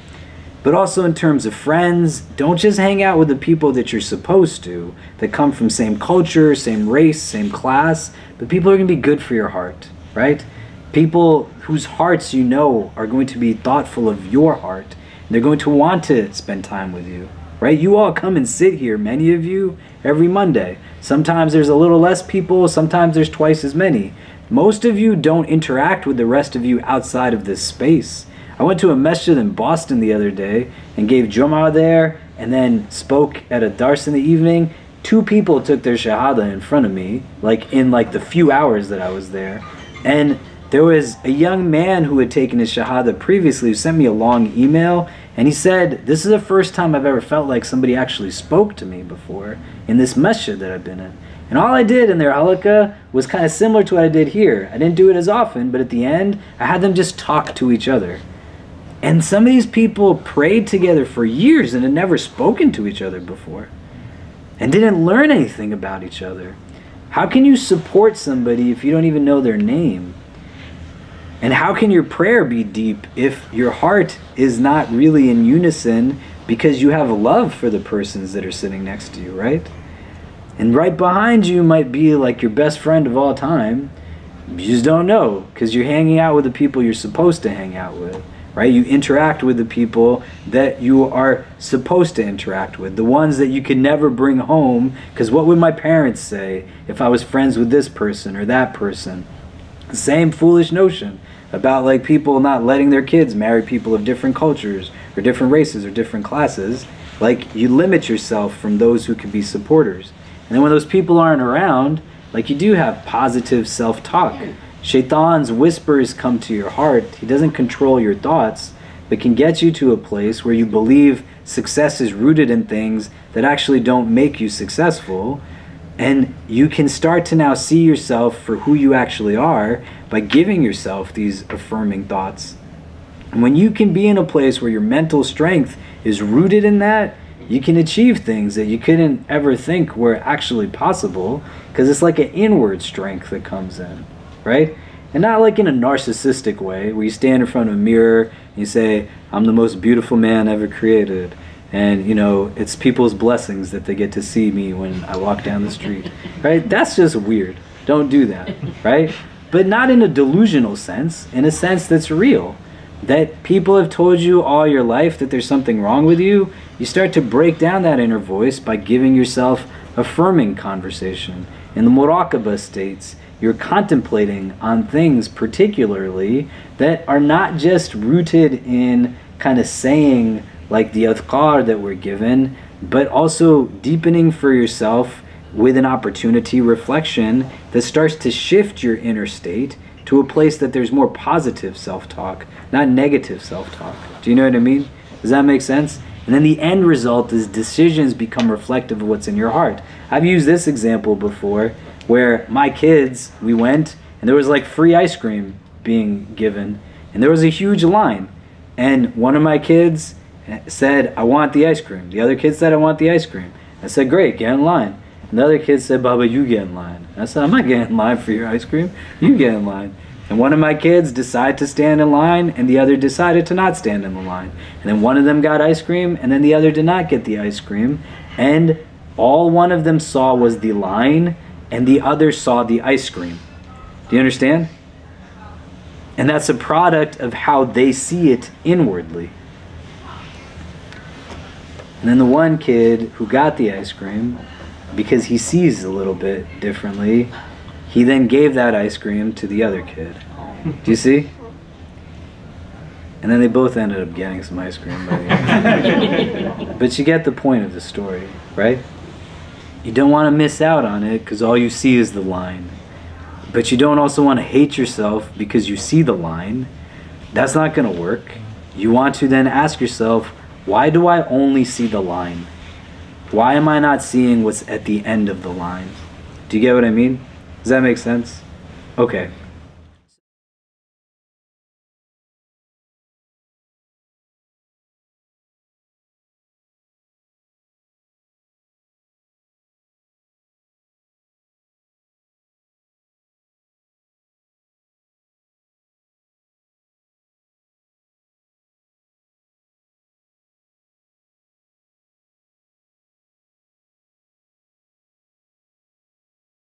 but also in terms of friends don't just hang out with the people that you're supposed to that come from same culture same race same class but people are going to be good for your heart, right? People whose hearts you know are going to be thoughtful of your heart. They're going to want to spend time with you, right? You all come and sit here, many of you, every Monday. Sometimes there's a little less people, sometimes there's twice as many. Most of you don't interact with the rest of you outside of this space. I went to a masjid in Boston the other day and gave Jum'ah there and then spoke at a dars in the evening two people took their shahada in front of me, like in like the few hours that I was there. And there was a young man who had taken his shahada previously who sent me a long email and he said, This is the first time I've ever felt like somebody actually spoke to me before in this masjid that I've been in. And all I did in their halaqa was kind of similar to what I did here. I didn't do it as often, but at the end, I had them just talk to each other. And some of these people prayed together for years and had never spoken to each other before and didn't learn anything about each other. How can you support somebody if you don't even know their name? And how can your prayer be deep if your heart is not really in unison because you have love for the persons that are sitting next to you, right? And right behind you might be like your best friend of all time. You just don't know because you're hanging out with the people you're supposed to hang out with right? You interact with the people that you are supposed to interact with, the ones that you can never bring home. Because what would my parents say if I was friends with this person or that person? Same foolish notion about like people not letting their kids marry people of different cultures or different races or different classes, like you limit yourself from those who could be supporters. And then when those people aren't around, like you do have positive self-talk. Shaitan's whispers come to your heart. He doesn't control your thoughts, but can get you to a place where you believe success is rooted in things that actually don't make you successful. And you can start to now see yourself for who you actually are by giving yourself these affirming thoughts. And when you can be in a place where your mental strength is rooted in that, you can achieve things that you couldn't ever think were actually possible because it's like an inward strength that comes in, right? And not like in a narcissistic way where you stand in front of a mirror and you say, I'm the most beautiful man ever created. And, you know, it's people's blessings that they get to see me when I walk down the street, right? That's just weird. Don't do that, right? But not in a delusional sense, in a sense that's real that people have told you all your life that there's something wrong with you, you start to break down that inner voice by giving yourself affirming conversation. In the muraqabah states, you're contemplating on things particularly that are not just rooted in kind of saying like the adhkar that we're given, but also deepening for yourself with an opportunity reflection that starts to shift your inner state to a place that there's more positive self-talk, not negative self-talk. Do you know what I mean? Does that make sense? And then the end result is decisions become reflective of what's in your heart. I've used this example before where my kids, we went and there was like free ice cream being given and there was a huge line. And one of my kids eh, said, I want the ice cream. The other kid said, I want the ice cream. I said, great, get in line. And the other kid said, Baba, you get in line. I said, I'm not getting in line for your ice cream. You get in line. And one of my kids decided to stand in line, and the other decided to not stand in the line. And then one of them got ice cream, and then the other did not get the ice cream. And all one of them saw was the line, and the other saw the ice cream. Do you understand? And that's a product of how they see it inwardly. And then the one kid who got the ice cream, because he sees a little bit differently, he then gave that ice cream to the other kid. Do you see? And then they both ended up getting some ice cream. By the end. but you get the point of the story, right? You don't want to miss out on it because all you see is the line. But you don't also want to hate yourself because you see the line. That's not going to work. You want to then ask yourself, why do I only see the line? Why am I not seeing what's at the end of the line? Do you get what I mean? Does that make sense? Okay.